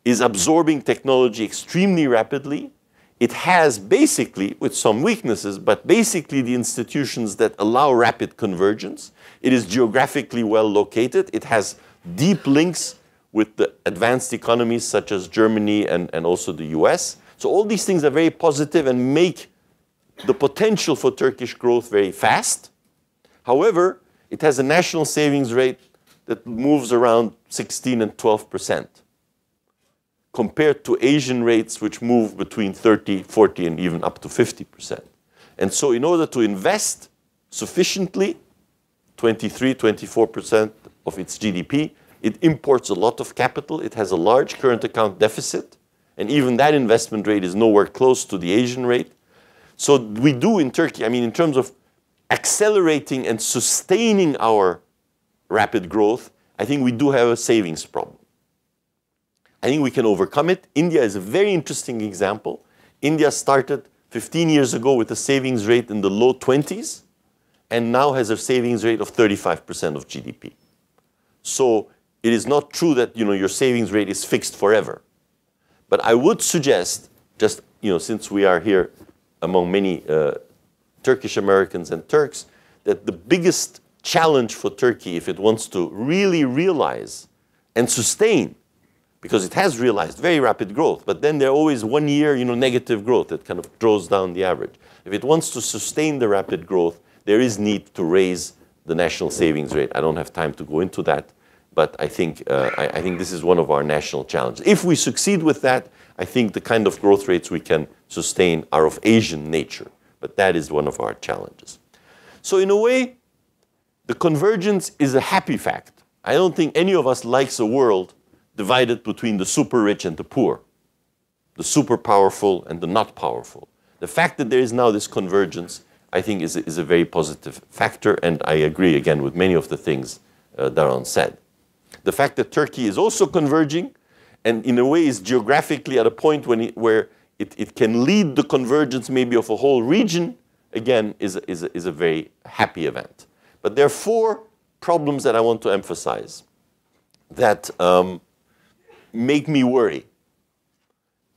is absorbing technology extremely rapidly. It has basically, with some weaknesses, but basically the institutions that allow rapid convergence. It is geographically well located. It has deep links with the advanced economies such as Germany and, and also the US. So all these things are very positive and make the potential for Turkish growth very fast. However, it has a national savings rate that moves around 16 and 12 percent compared to Asian rates which move between 30, 40, and even up to 50 percent. And so in order to invest sufficiently, 23, 24 percent of its GDP, it imports a lot of capital, it has a large current account deficit, and even that investment rate is nowhere close to the Asian rate. So we do in Turkey, I mean, in terms of accelerating and sustaining our rapid growth, I think we do have a savings problem. I think we can overcome it. India is a very interesting example. India started 15 years ago with a savings rate in the low 20s and now has a savings rate of 35% of GDP. So it is not true that you know, your savings rate is fixed forever. But I would suggest, just you know, since we are here among many uh, Turkish Americans and Turks, that the biggest challenge for Turkey, if it wants to really realize and sustain, because it has realized very rapid growth, but then there are always one year, you know, negative growth that kind of draws down the average. If it wants to sustain the rapid growth, there is need to raise the national savings rate. I don't have time to go into that, but I think, uh, I, I think this is one of our national challenges. If we succeed with that, I think the kind of growth rates we can sustain are of Asian nature, but that is one of our challenges. So in a way, the convergence is a happy fact. I don't think any of us likes a world divided between the super rich and the poor, the super powerful and the not powerful. The fact that there is now this convergence, I think, is a, is a very positive factor, and I agree again with many of the things uh, Daron said. The fact that Turkey is also converging, and in a way is geographically at a point when it, where it, it can lead the convergence maybe of a whole region, again, is, is, is a very happy event. But there are four problems that I want to emphasize that um, make me worry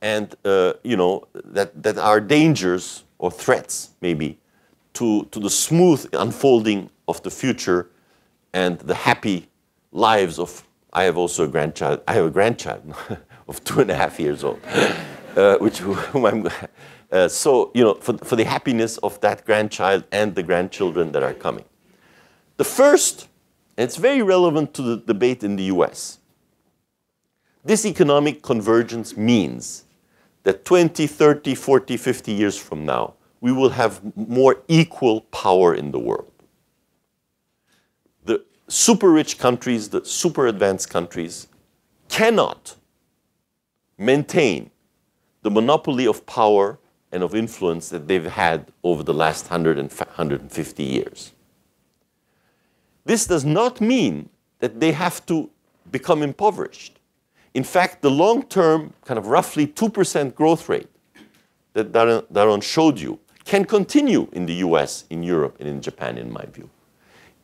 and uh, you know that, that are dangers or threats maybe to, to the smooth unfolding of the future and the happy lives of I have also a grandchild. I have a grandchild of two and a half years old, uh, which whom I'm. Uh, so you know, for, for the happiness of that grandchild and the grandchildren that are coming. The first, and it's very relevant to the debate in the US, this economic convergence means that 20, 30, 40, 50 years from now, we will have more equal power in the world. Super rich countries, the super advanced countries, cannot maintain the monopoly of power and of influence that they've had over the last 100 and 150 years. This does not mean that they have to become impoverished. In fact, the long term, kind of roughly 2% growth rate that Daron showed you can continue in the US, in Europe, and in Japan, in my view.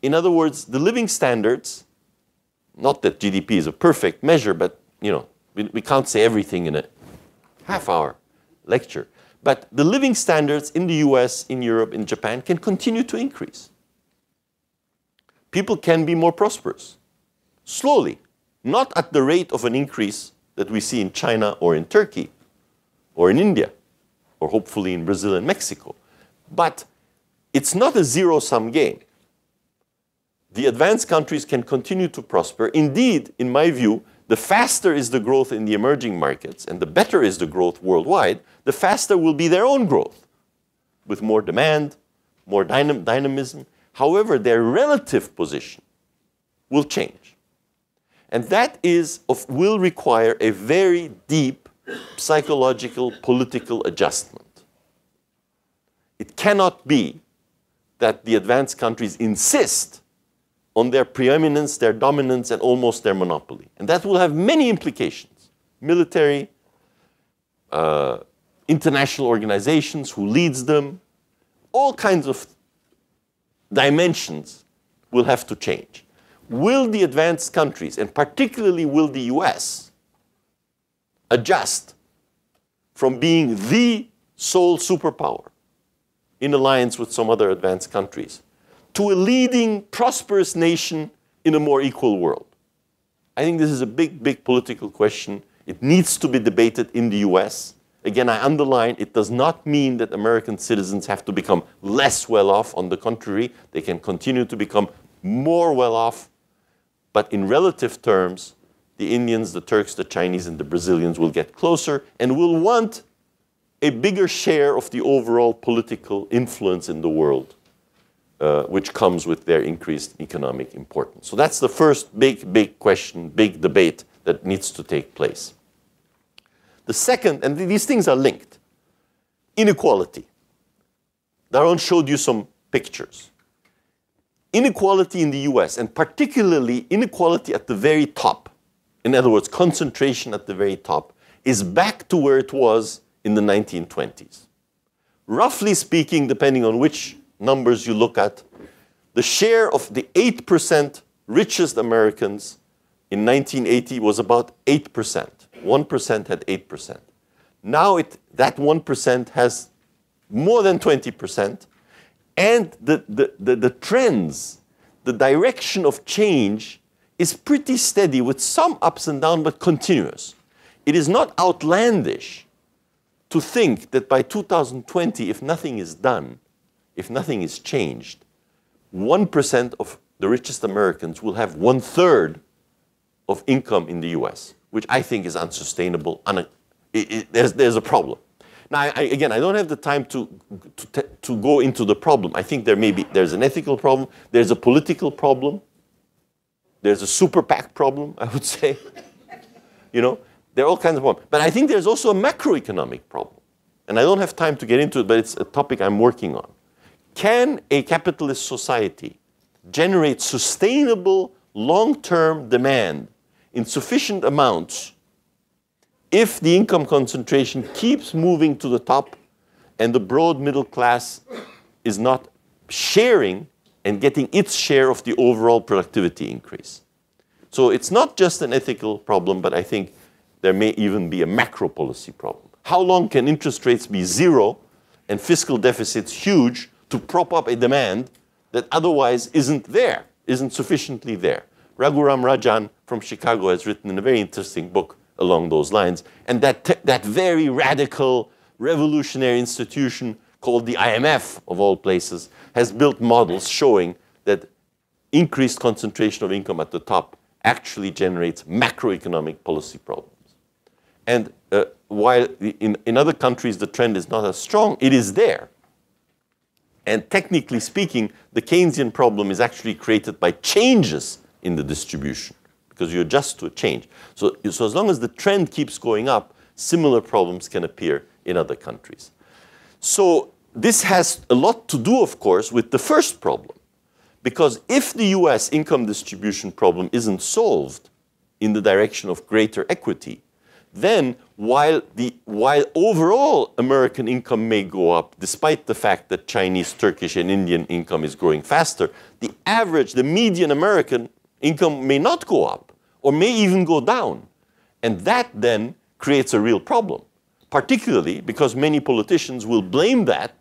In other words, the living standards, not that GDP is a perfect measure, but you know, we, we can't say everything in a half hour lecture. But the living standards in the US, in Europe, in Japan can continue to increase people can be more prosperous. slowly, not at the rate of an increase that we see in China or in Turkey or in India or hopefully in Brazil and Mexico. But it's not a zero sum game. The advanced countries can continue to prosper. Indeed, in my view, the faster is the growth in the emerging markets and the better is the growth worldwide, the faster will be their own growth with more demand, more dynam dynamism. However, their relative position will change. And that is of, will require a very deep psychological, political adjustment. It cannot be that the advanced countries insist on their preeminence, their dominance, and almost their monopoly. And that will have many implications military, uh, international organizations, who leads them, all kinds of dimensions will have to change. Will the advanced countries, and particularly will the US, adjust from being the sole superpower in alliance with some other advanced countries to a leading, prosperous nation in a more equal world? I think this is a big, big political question. It needs to be debated in the US. Again, I underline it does not mean that American citizens have to become less well off. On the contrary, they can continue to become more well off. But in relative terms, the Indians, the Turks, the Chinese, and the Brazilians will get closer and will want a bigger share of the overall political influence in the world uh, which comes with their increased economic importance. So that's the first big, big question, big debate that needs to take place. The second, and these things are linked, inequality. Daron showed you some pictures. Inequality in the US, and particularly inequality at the very top, in other words, concentration at the very top, is back to where it was in the 1920s. Roughly speaking, depending on which numbers you look at, the share of the 8% richest Americans in 1980 was about 8%. 1% had 8%. Now it, that 1% has more than 20%. And the, the, the, the trends, the direction of change is pretty steady with some ups and downs, but continuous. It is not outlandish to think that by 2020, if nothing is done, if nothing is changed, 1% of the richest Americans will have one third of income in the US, which I think is unsustainable. it, it, there's, there's a problem. Now, I, again, I don't have the time to, to, to go into the problem. I think there may be, there's an ethical problem, there's a political problem, there's a super PAC problem, I would say. you know, there are all kinds of problems. But I think there's also a macroeconomic problem. And I don't have time to get into it, but it's a topic I'm working on. Can a capitalist society generate sustainable long-term demand in sufficient amounts if the income concentration keeps moving to the top and the broad middle class is not sharing and getting its share of the overall productivity increase. So it's not just an ethical problem, but I think there may even be a macro policy problem. How long can interest rates be zero and fiscal deficits huge to prop up a demand that otherwise isn't there, isn't sufficiently there. Raghuram Rajan from Chicago has written a very interesting book along those lines. And that, that very radical, revolutionary institution called the IMF, of all places, has built models showing that increased concentration of income at the top actually generates macroeconomic policy problems. And uh, while in, in other countries the trend is not as strong, it is there. And technically speaking, the Keynesian problem is actually created by changes in the distribution because you adjust to a change. So, so as long as the trend keeps going up, similar problems can appear in other countries. So this has a lot to do, of course, with the first problem. Because if the US income distribution problem isn't solved in the direction of greater equity, then while, the, while overall American income may go up, despite the fact that Chinese, Turkish, and Indian income is growing faster, the average, the median American income may not go up or may even go down. And that then creates a real problem, particularly because many politicians will blame that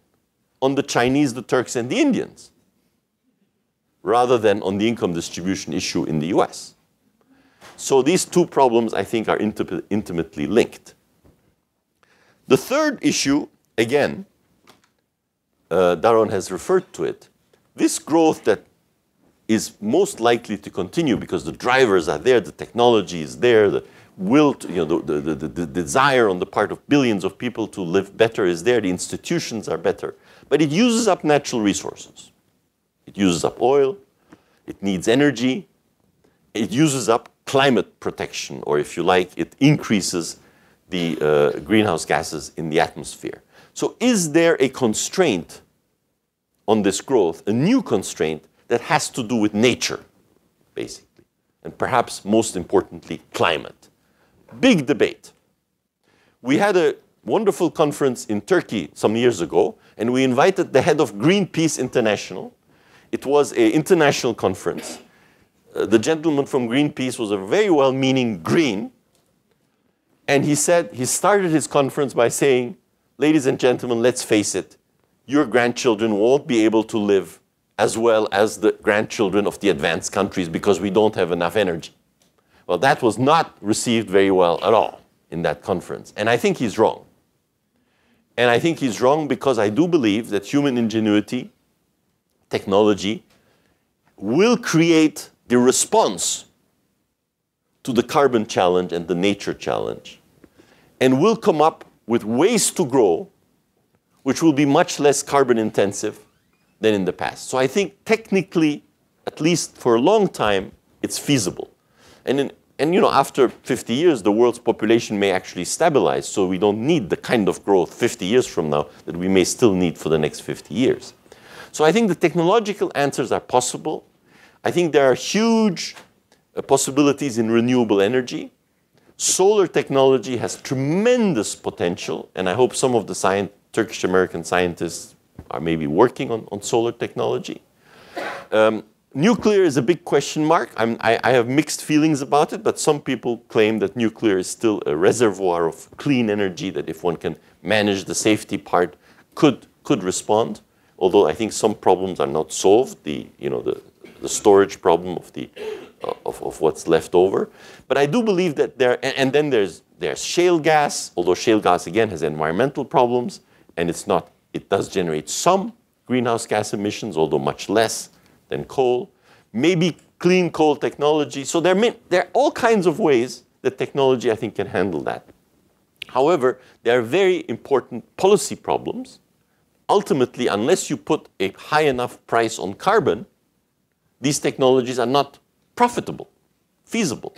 on the Chinese, the Turks, and the Indians, rather than on the income distribution issue in the US. So these two problems, I think, are inti- intimately linked. The third issue, again, uh, Daron has referred to it. This growth that is most likely to continue because the drivers are there, the technology is there, the will, to, you know, the, the, the, the desire on the part of billions of people to live better is there, the institutions are better. But it uses up natural resources. It uses up oil, it needs energy, it uses up climate protection, or if you like, it increases the uh, greenhouse gases in the atmosphere. So, is there a constraint on this growth, a new constraint that has to do with nature, basically, and perhaps most importantly, climate? Big debate. We had a wonderful conference in Turkey some years ago, and we invited the head of Greenpeace International. It was an international conference. Uh, the gentleman from Greenpeace was a very well meaning green. And he said, he started his conference by saying, Ladies and gentlemen, let's face it, your grandchildren won't be able to live as well as the grandchildren of the advanced countries because we don't have enough energy. Well, that was not received very well at all in that conference. And I think he's wrong. And I think he's wrong because I do believe that human ingenuity, technology, will create the response to the carbon challenge and the nature challenge, and will come up with ways to grow which will be much less carbon intensive than in the past. So I think technically, at least for a long time, it's feasible. And, in, and you know, after 50 years, the world's population may actually stabilize, so we don't need the kind of growth 50 years from now that we may still need for the next 50 years. So I think the technological answers are possible. I think there are huge uh, possibilities in renewable energy. Solar technology has tremendous potential, and I hope some of the Turkish American scientists are maybe working on, on solar technology. Um, nuclear is a big question mark. I, I have mixed feelings about it, but some people claim that nuclear is still a reservoir of clean energy that, if one can manage the safety part, could, could respond. Although I think some problems are not solved, the, you know, the, the storage problem of the uh, of, of what's left over. But I do believe that there, and, and then there's, there's shale gas, although shale gas again has environmental problems, and it's not, it does generate some greenhouse gas emissions, although much less than coal. Maybe clean coal technology. So there, may, there are all kinds of ways that technology, I think, can handle that. However, there are very important policy problems. Ultimately, unless you put a high enough price on carbon, these technologies are not profitable, feasible.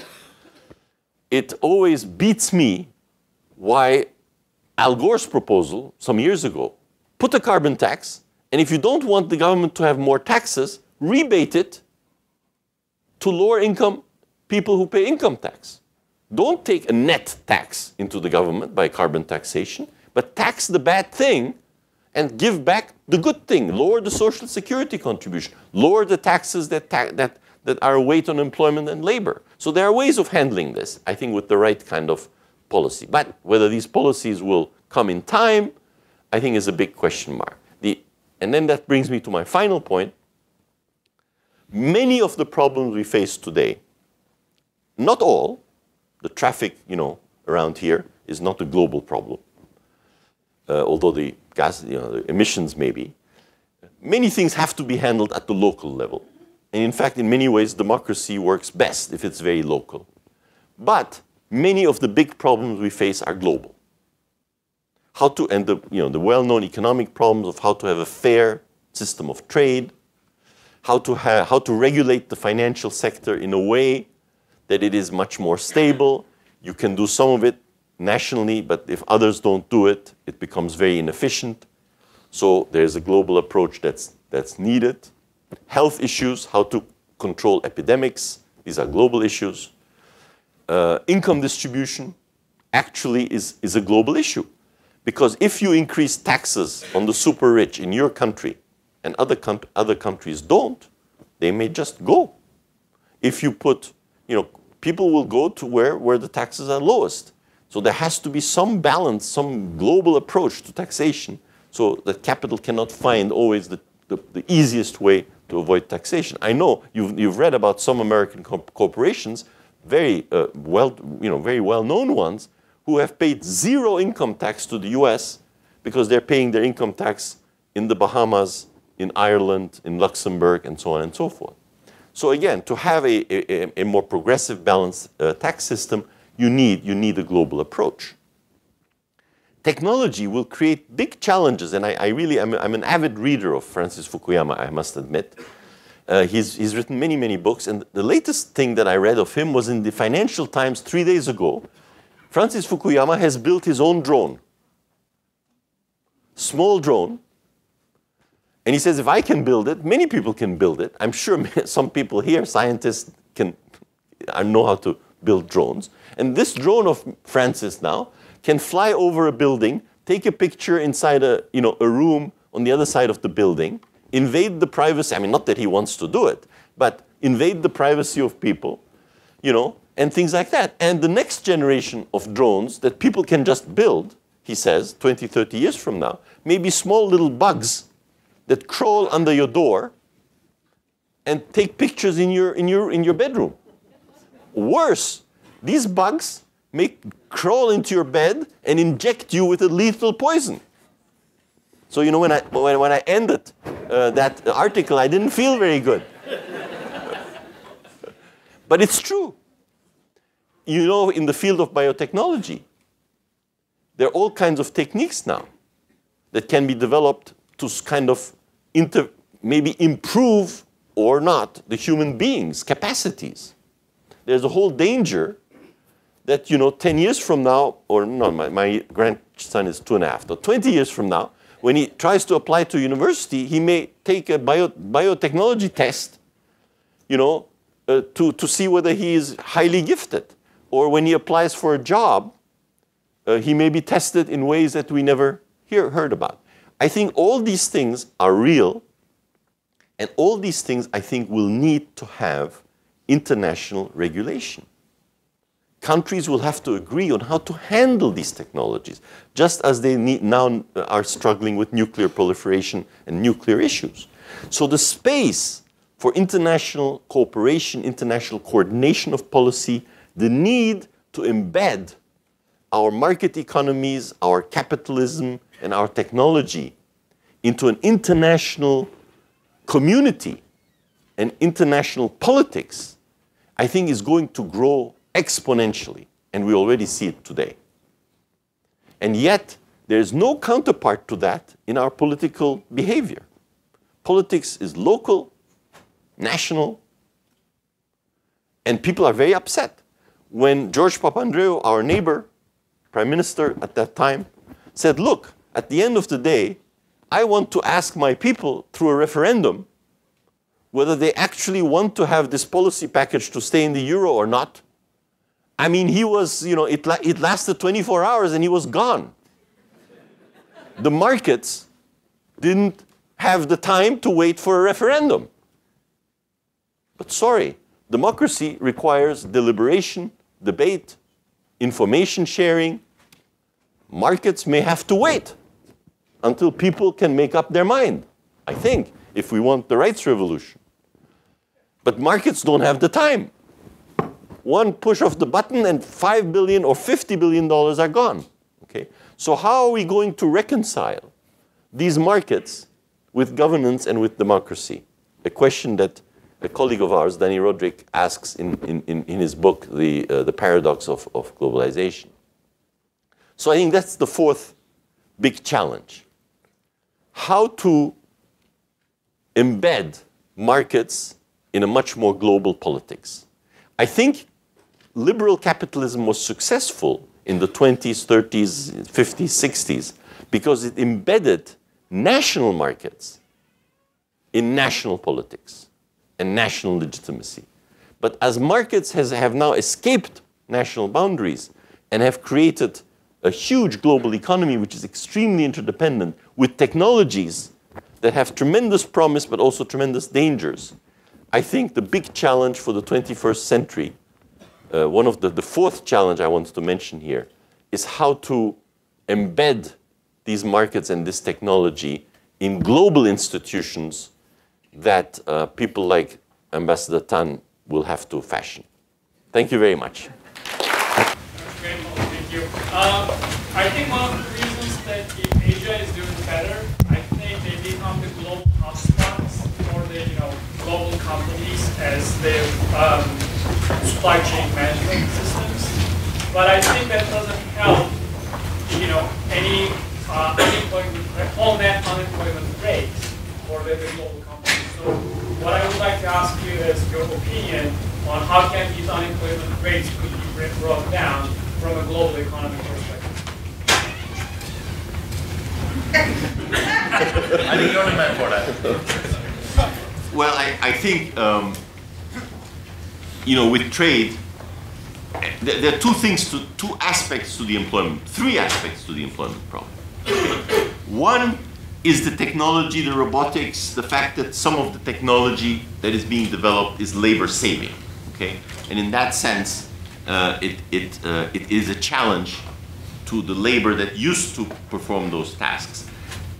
It always beats me why Al Gore's proposal some years ago put a carbon tax, and if you don't want the government to have more taxes, rebate it to lower income people who pay income tax. Don't take a net tax into the government by carbon taxation, but tax the bad thing and give back the good thing. Lower the social security contribution, lower the taxes that, ta that that are a weight on employment and labor. So there are ways of handling this, I think, with the right kind of policy. But whether these policies will come in time, I think is a big question mark. The, and then that brings me to my final point. Many of the problems we face today, not all, the traffic, you know, around here is not a global problem, uh, although the gas, you know, emissions maybe. Many things have to be handled at the local level. And in fact, in many ways, democracy works best if it's very local. But many of the big problems we face are global. How to, and the, you know, the well-known economic problems of how to have a fair system of trade, how to, how to regulate the financial sector in a way that it is much more stable. You can do some of it nationally, but if others don't do it, it becomes very inefficient. So there's a global approach that's, that's needed health issues, how to control epidemics. These are global issues. Uh, income distribution actually is, is a global issue. Because if you increase taxes on the super rich in your country and other, other countries don't, they may just go. If you put, you know, people will go to where, where the taxes are lowest. So there has to be some balance, some global approach to taxation so that capital cannot find always the, the, the easiest way to avoid taxation. I know you've, you've read about some American corporations very uh, well, you know, very well-known ones, who have paid zero income tax to the U.S. because they're paying their income tax in the Bahamas, in Ireland, in Luxembourg, and so on and so forth. So again, to have a, a, a more progressive, balanced uh, tax system, you need, you need a global approach. Technology will create big challenges, and I, I really am I'm an avid reader of Francis Fukuyama, I must admit. Uh, he's, he's written many, many books, and the latest thing that I read of him was in the Financial Times three days ago. Francis Fukuyama has built his own drone, small drone, and he says, if I can build it, many people can build it. I'm sure some people here, scientists, can know how to build drones. And this drone of Francis now can fly over a building, take a picture inside a, you know, a room on the other side of the building, invade the privacy. I mean, not that he wants to do it, but invade the privacy of people, you know, and things like that. And the next generation of drones that people can just build, he says, 20, 30 years from now, may be small little bugs that crawl under your door and take pictures in your, in your, in your bedroom. Worse, these bugs may crawl into your bed and inject you with a lethal poison. So, you know, when I, when, when I ended uh, that article, I didn't feel very good. but it's true. You know, in the field of biotechnology, there are all kinds of techniques now that can be developed to kind of inter, maybe improve or not the human being's capacities. There's a whole danger that, you know, 10 years from now, or no, my, my grandson is two and a half, so 20 years from now, when he tries to apply to university, he may take a bio, biotechnology test, you know, uh, to, to see whether he is highly gifted. Or when he applies for a job, uh, he may be tested in ways that we never hear, heard about. I think all these things are real, and all these things I think will need to have international regulation. Countries will have to agree on how to handle these technologies, just as they now are struggling with nuclear proliferation and nuclear issues. So the space for international cooperation, international coordination of policy, the need to embed our market economies, our capitalism, and our technology into an international community and international politics, I think is going to grow exponentially. And we already see it today. And yet, there is no counterpart to that in our political behavior. Politics is local, national, and people are very upset. When George Papandreou, our neighbor, prime minister at that time, said, look, at the end of the day, I want to ask my people through a referendum whether they actually want to have this policy package to stay in the euro or not. I mean, he was, you know, it, it lasted 24 hours and he was gone. the markets didn't have the time to wait for a referendum. But sorry, democracy requires deliberation, debate, information sharing. Markets may have to wait until people can make up their mind, I think, if we want the rights revolution. But markets don't have the time. One push of the button and 5 billion or 50 billion dollars are gone. Okay? So how are we going to reconcile these markets with governance and with democracy? A question that a colleague of ours, Dani Rodrik, asks in, in, in his book, The, uh, the Paradox of, of Globalization. So I think that's the fourth big challenge how to embed markets in a much more global politics. I think liberal capitalism was successful in the 20s, 30s, 50s, 60s because it embedded national markets in national politics and national legitimacy. But as markets has, have now escaped national boundaries and have created a huge global economy which is extremely interdependent with technologies that have tremendous promise but also tremendous dangers. I think the big challenge for the 21st century, uh, one of the, the fourth challenge I want to mention here, is how to embed these markets and this technology in global institutions that uh, people like Ambassador Tan will have to fashion. Thank you very much. Thank you. Um, I think one of the reasons that Asia is doing better, I think they become the global hotspots for the you know global companies as their um, supply chain management systems. But I think that doesn't help you know any uh, unemployment, whole net unemployment rate for the, the global companies. So what I would like to ask you is your opinion on how can these unemployment rates be brought down from a global economic perspective. I think you're the man for that. Well, I, I think, um, you know, with trade, there, are two things, to, two aspects to the employment, three aspects to the employment problem. One is the technology, the robotics, the fact that some of the technology that is being developed is labor saving, okay? And in that sense, uh, it, it, uh, it is a challenge to the labor that used to perform those tasks.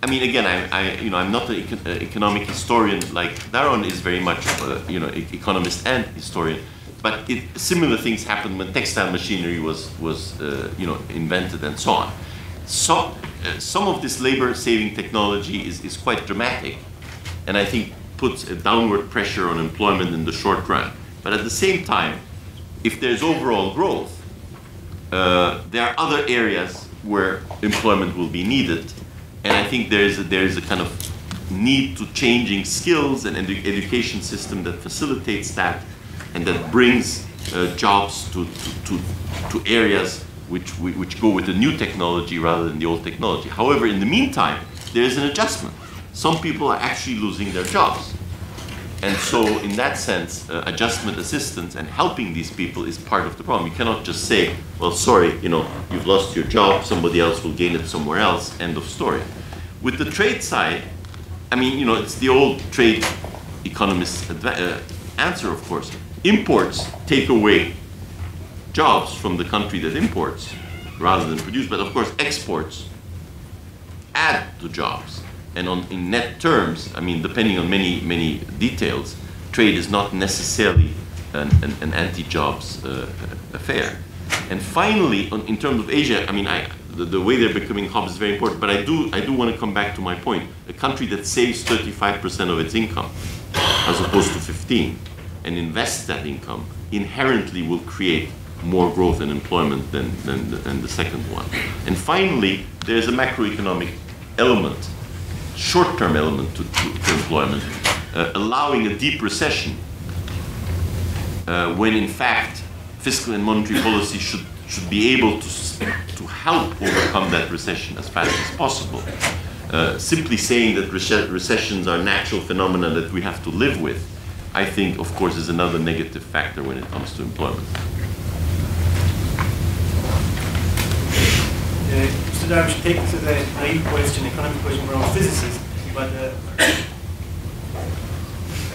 I mean, again, I, I you know, I'm not an econ- uh, economic historian like Daron is very much, uh, you know, e- economist and historian. But it, similar things happened when textile machinery was, was uh, you know, invented and so on. So, uh, some of this labor-saving technology is, is quite dramatic, and I think puts a downward pressure on employment in the short run. But at the same time, if there's overall growth, uh, there are other areas where employment will be needed, and I think there is a, there is a kind of need to changing skills and edu- education system that facilitates that, and that brings uh, jobs to, to, to, to areas which, which go with the new technology rather than the old technology. However, in the meantime, there is an adjustment. Some people are actually losing their jobs. And so, in that sense, uh, adjustment assistance and helping these people is part of the problem. You cannot just say, well, sorry, you know, you've lost your job, somebody else will gain it somewhere else, end of story. With the trade side, I mean, you know, it's the old trade economist uh, answer, of course. Imports take away jobs from the country that imports rather than produce, but of course, exports add to jobs. And on, in net terms, I mean, depending on many, many details, trade is not necessarily an, an, an anti-jobs uh, affair. And finally, on, in terms of Asia, I mean, I, the, the way they're becoming hubs is very important, but I do, I do want to come back to my point. A country that saves 35% of its income, as opposed to 15, and invest that income, inherently will create more growth and employment than, than, the, than the second one. And finally, there's a macroeconomic element, short-term element to, to, to employment, uh, allowing a deep recession uh, when in fact fiscal and monetary policy should, should be able to, to help overcome that recession as fast as possible. Uh, simply saying that rece- recessions are natural phenomena that we have to live with, I think, of course, is another negative factor when it comes to employment. Uh, I Dervis, take this as a naive question, economic question from a physicist, but uh,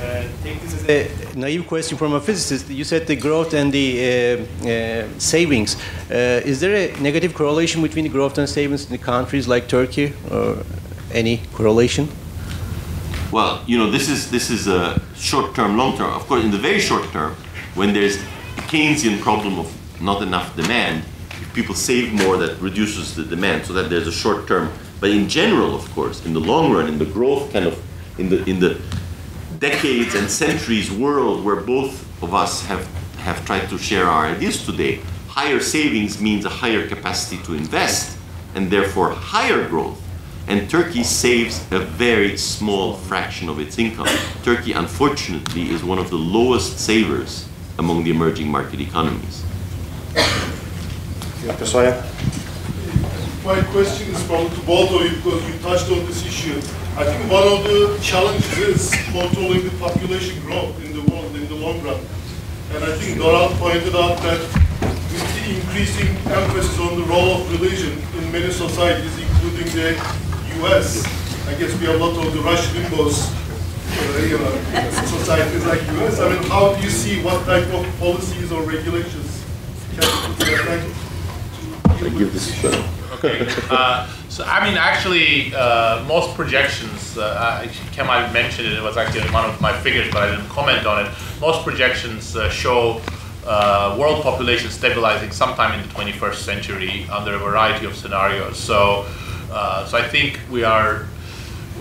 uh, take this as a naive question from a physicist. You said the growth and the uh, uh, savings. Uh, is there a negative correlation between the growth and savings in the countries like Turkey, or any correlation? Well, you know, this is this is a short term, long term. Of course, in the very short term, when there's a Keynesian problem of not enough demand, if people save more, that reduces the demand, so that there's a short term. But in general, of course, in the long run, in the growth kind of, in the in the decades and centuries world where both of us have have tried to share our ideas today, higher savings means a higher capacity to invest, and therefore higher growth. And Turkey saves a very small fraction of its income. Turkey, unfortunately, is one of the lowest savers among the emerging market economies. Dr. Soya. My question is from to both of you because you touched on this issue. I think one of the challenges is controlling the population growth in the world in the long run. And I think Daron pointed out that with the increasing emphasis on the role of religion in many societies, including the US, I guess we have a lot of the Rush Limbaughs, you know, societies like US. I mean, how do you see what type of policies or regulations can be put in place I give this. Okay. Uh, so I mean, actually, uh, most projections. Uh, I- Kemal mentioned it. It was actually one of my figures, but I didn't comment on it. Most projections uh, show uh, world population stabilizing sometime in the 21st century under a variety of scenarios. So, uh, so I think we are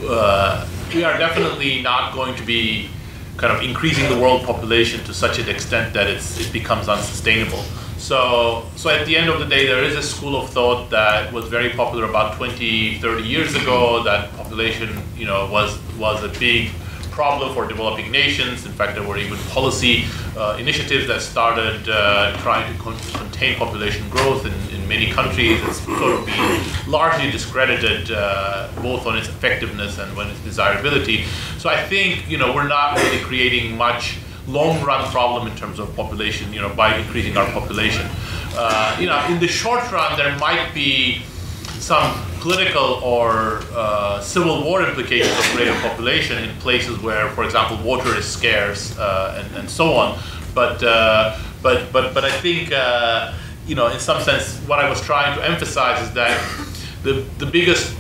uh, we are definitely not going to be kind of increasing the world population to such an extent that it's, it becomes unsustainable. So, so at the end of the day, there is a school of thought that was very popular about 20, 30 years ago that population, you know, was was a big problem for developing nations. In fact, there were even policy uh, initiatives that started uh, trying to con contain population growth in, many countries. It's sort of been largely discredited uh, both on its effectiveness and on its desirability. So I think you know we're not really creating much long-run problem in terms of population. You know, by increasing our population. Uh, you know, in the short run, there might be some political or uh, civil war implications of greater population in places where, for example, water is scarce uh, and, and so on. But, uh, but, but, but I think, uh, you know, in some sense, what I was trying to emphasize is that the, the biggest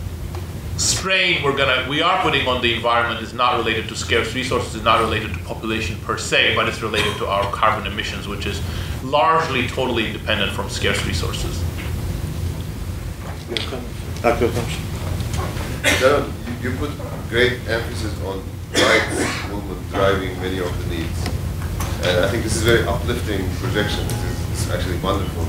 strain we're gonna we are putting on the environment is not related to scarce resources, is not related to population per se, but it's related to our carbon emissions, which is largely totally independent from scarce resources. Dr. Daron, you, you put great emphasis on rights movement driving many of the needs. And I think this is a very uplifting projection. This is, this is actually wonderful.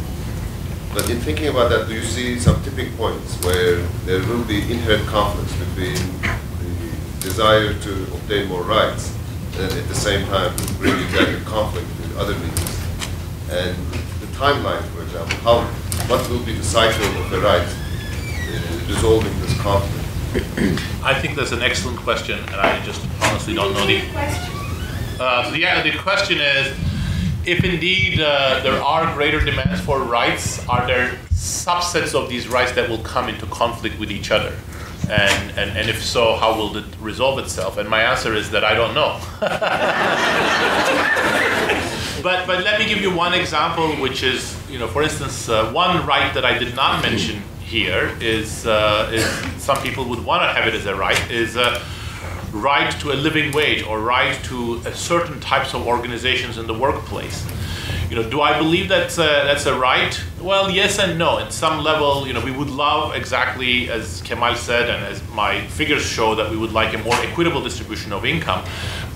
But in thinking about that, do you see some tipping points where there will be inherent conflicts between the desire to obtain more rights and at the same time bring you in conflict with other needs? And the timeline, for example, how, what will be the cycle of the rights resolving this conflict? I think that's an excellent question, and I just honestly don't know the. Uh, so yeah, the question is, if indeed uh, there are greater demands for rights, are there subsets of these rights that will come into conflict with each other? And, and, and if so, how will it resolve itself? And my answer is that I don't know. but, but let me give you one example, which is, you know, for instance, uh, one right that I did not mention here is, uh, is some people would want to have it as a right, is a right to a living wage or right to certain types of organizations in the workplace. You know, do I believe that's a, that's a right? Well, yes and no. At some level, you know, we would love exactly as Kemal said and as my figures show that we would like a more equitable distribution of income.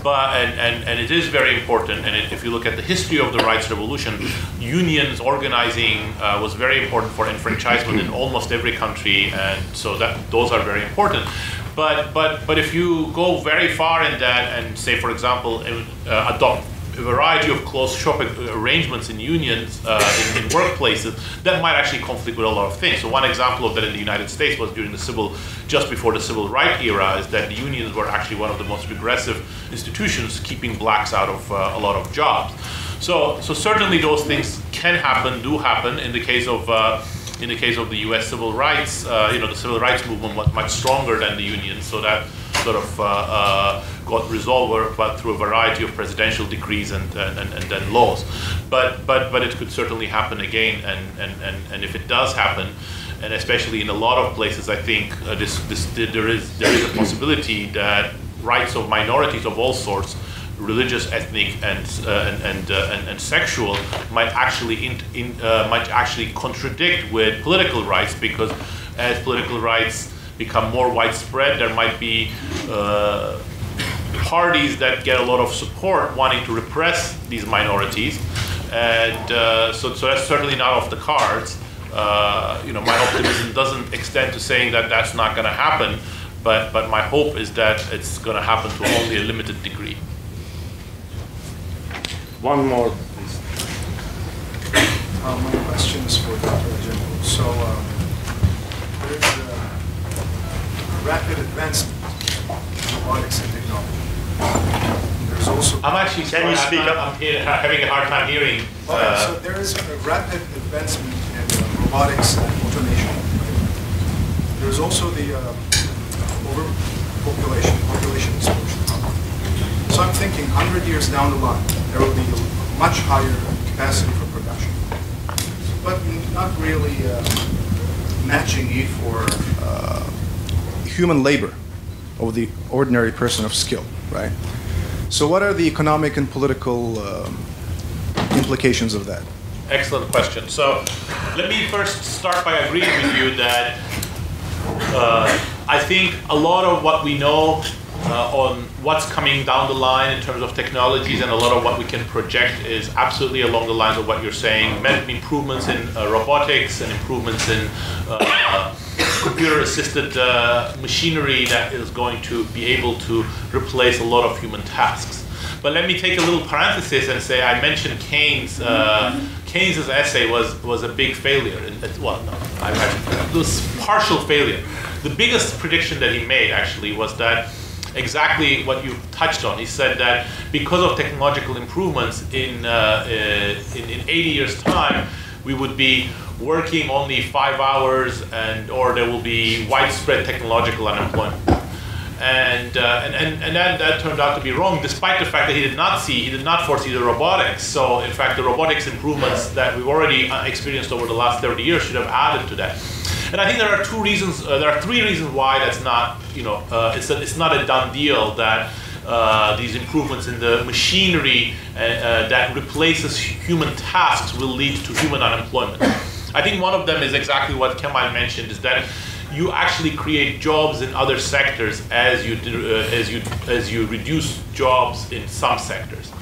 But and, and, and it is very important. And it, if you look at the history of the rights revolution, unions organizing uh, was very important for enfranchisement in almost every country, and so that those are very important. But but but if you go very far in that and say, for example, uh, adopt a variety of closed shop arrangements in unions uh, in, in, workplaces that might actually conflict with a lot of things. So one example of that in the United States was during the civil, just before the civil rights era, is that the unions were actually one of the most regressive institutions, keeping blacks out of uh, a lot of jobs. So, so certainly those things can happen, do happen. In the case of uh, in the case of the U.S. civil rights, uh, you know, the civil rights movement was much stronger than the unions, so that sort of uh, uh, got resolved but through a variety of presidential decrees and, and, and, then laws. But, but, but it could certainly happen again, and, and, and, and if it does happen, and especially in a lot of places, I think uh, this, this, there, is, there is a possibility that rights of minorities of all sorts religious, ethnic, and uh, and and, uh, and, and sexual might actually in, in uh, might actually contradict with political rights because as political rights become more widespread, there might be uh, parties that get a lot of support wanting to repress these minorities, and uh, so, so that's certainly not off the cards. Uh, you know, my optimism doesn't extend to saying that that's not going to happen, but but my hope is that it's going to happen to only a limited degree. One more, please. Uh, my question is for Dr. Jimbo. So uh, there's a rapid advancement in robotics and technology. There's also I'm actually Can you speak I'm, up? I'm hear, having a hard time hearing. All right, Uh, so there is a rapid advancement in uh, robotics and automation. There's also the uh, overpopulation, population explosion. So I'm thinking 100 years down the line, there will be much higher capacity for production, but not really uh, matching need for uh, human labor of the ordinary person of skill, right? So what are the economic and political um, implications of that? Excellent question. So let me first start by agreeing with you that uh, I think a lot of what we know uh, on what's coming down the line in terms of technologies and a lot of what we can project is absolutely along the lines of what you're saying. Improvements in uh, robotics and improvements in uh, computer-assisted uh, machinery that is going to be able to replace a lot of human tasks. But let me take a little parenthesis and say I mentioned Keynes. Uh, Keynes's essay was was a big failure. well, no, I, I, it was partial failure. The biggest prediction that he made actually was that exactly what you touched on. He said that because of technological improvements in, uh, uh, in, in 80 years' time, we would be working only five hours and or there will be widespread technological unemployment. And, uh, and, and, and that, that turned out to be wrong, despite the fact that he did not see, he did not foresee the robotics. So, in fact, the robotics improvements that we've already uh, experienced over the last 30 years should have added to that. And I think there are two reasons, uh, there are three reasons why that's not, you know, uh, it's, a, it's not a done deal that uh, these improvements in the machinery uh, that replaces human tasks will lead to human unemployment. I think one of them is exactly what Kemal mentioned, is that you actually create jobs in other sectors as you, do, uh, as you, as you reduce jobs in some sectors.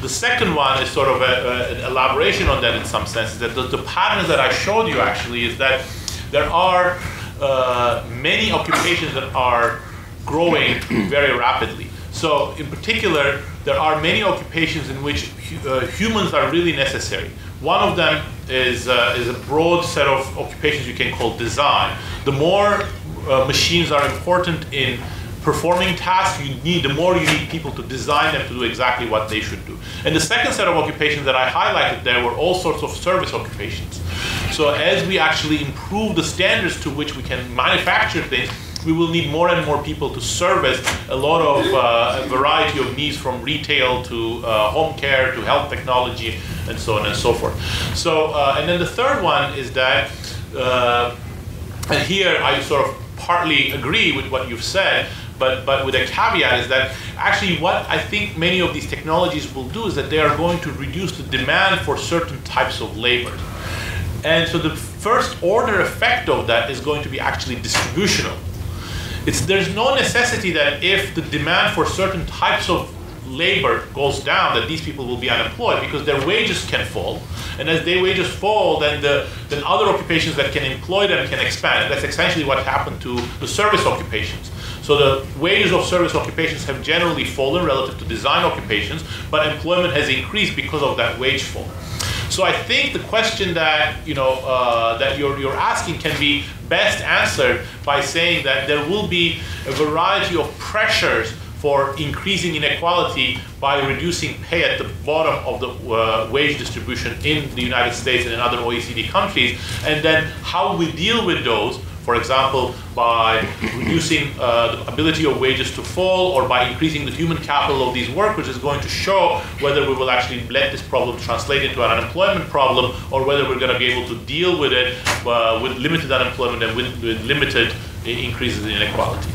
The second one is sort of a, a, an elaboration on that in some sense, that the, the patterns that I showed you actually is that there are uh, many occupations that are growing very rapidly. So, in particular, there are many occupations in which uh, humans are really necessary. One of them is, uh, is a broad set of occupations you can call design. The more uh, machines are important in performing tasks, you need the more you need people to design them to do exactly what they should do. And the second set of occupations that I highlighted there were all sorts of service occupations. So as we actually improve the standards to which we can manufacture things, we will need more and more people to service a lot of uh, a variety of needs from retail to uh, home care to health technology and so on and so forth. So, uh, and then the third one is that, uh, and here I sort of partly agree with what you've said, but, but with a caveat is that actually what I think many of these technologies will do is that they are going to reduce the demand for certain types of labor. And so the first order effect of that is going to be actually distributional. It's, there's no necessity that if the demand for certain types of labor goes down, that these people will be unemployed because their wages can fall. And as their wages fall, then, the, then other occupations that can employ them can expand. And that's essentially what happened to the service occupations. So the wages of service occupations have generally fallen relative to design occupations, but employment has increased because of that wage fall. So I think the question that you know uh, that you're, you're asking can be best answered by saying that there will be a variety of pressures for increasing inequality by reducing pay at the bottom of the uh, wage distribution in the United States and in other OECD countries, and then how we deal with those for example, by reducing uh, the ability of wages to fall or by increasing the human capital of these workers is going to show whether we will actually let this problem translate into an unemployment problem or whether we're going to be able to deal with it uh, with limited unemployment and with, with limited increases in inequality.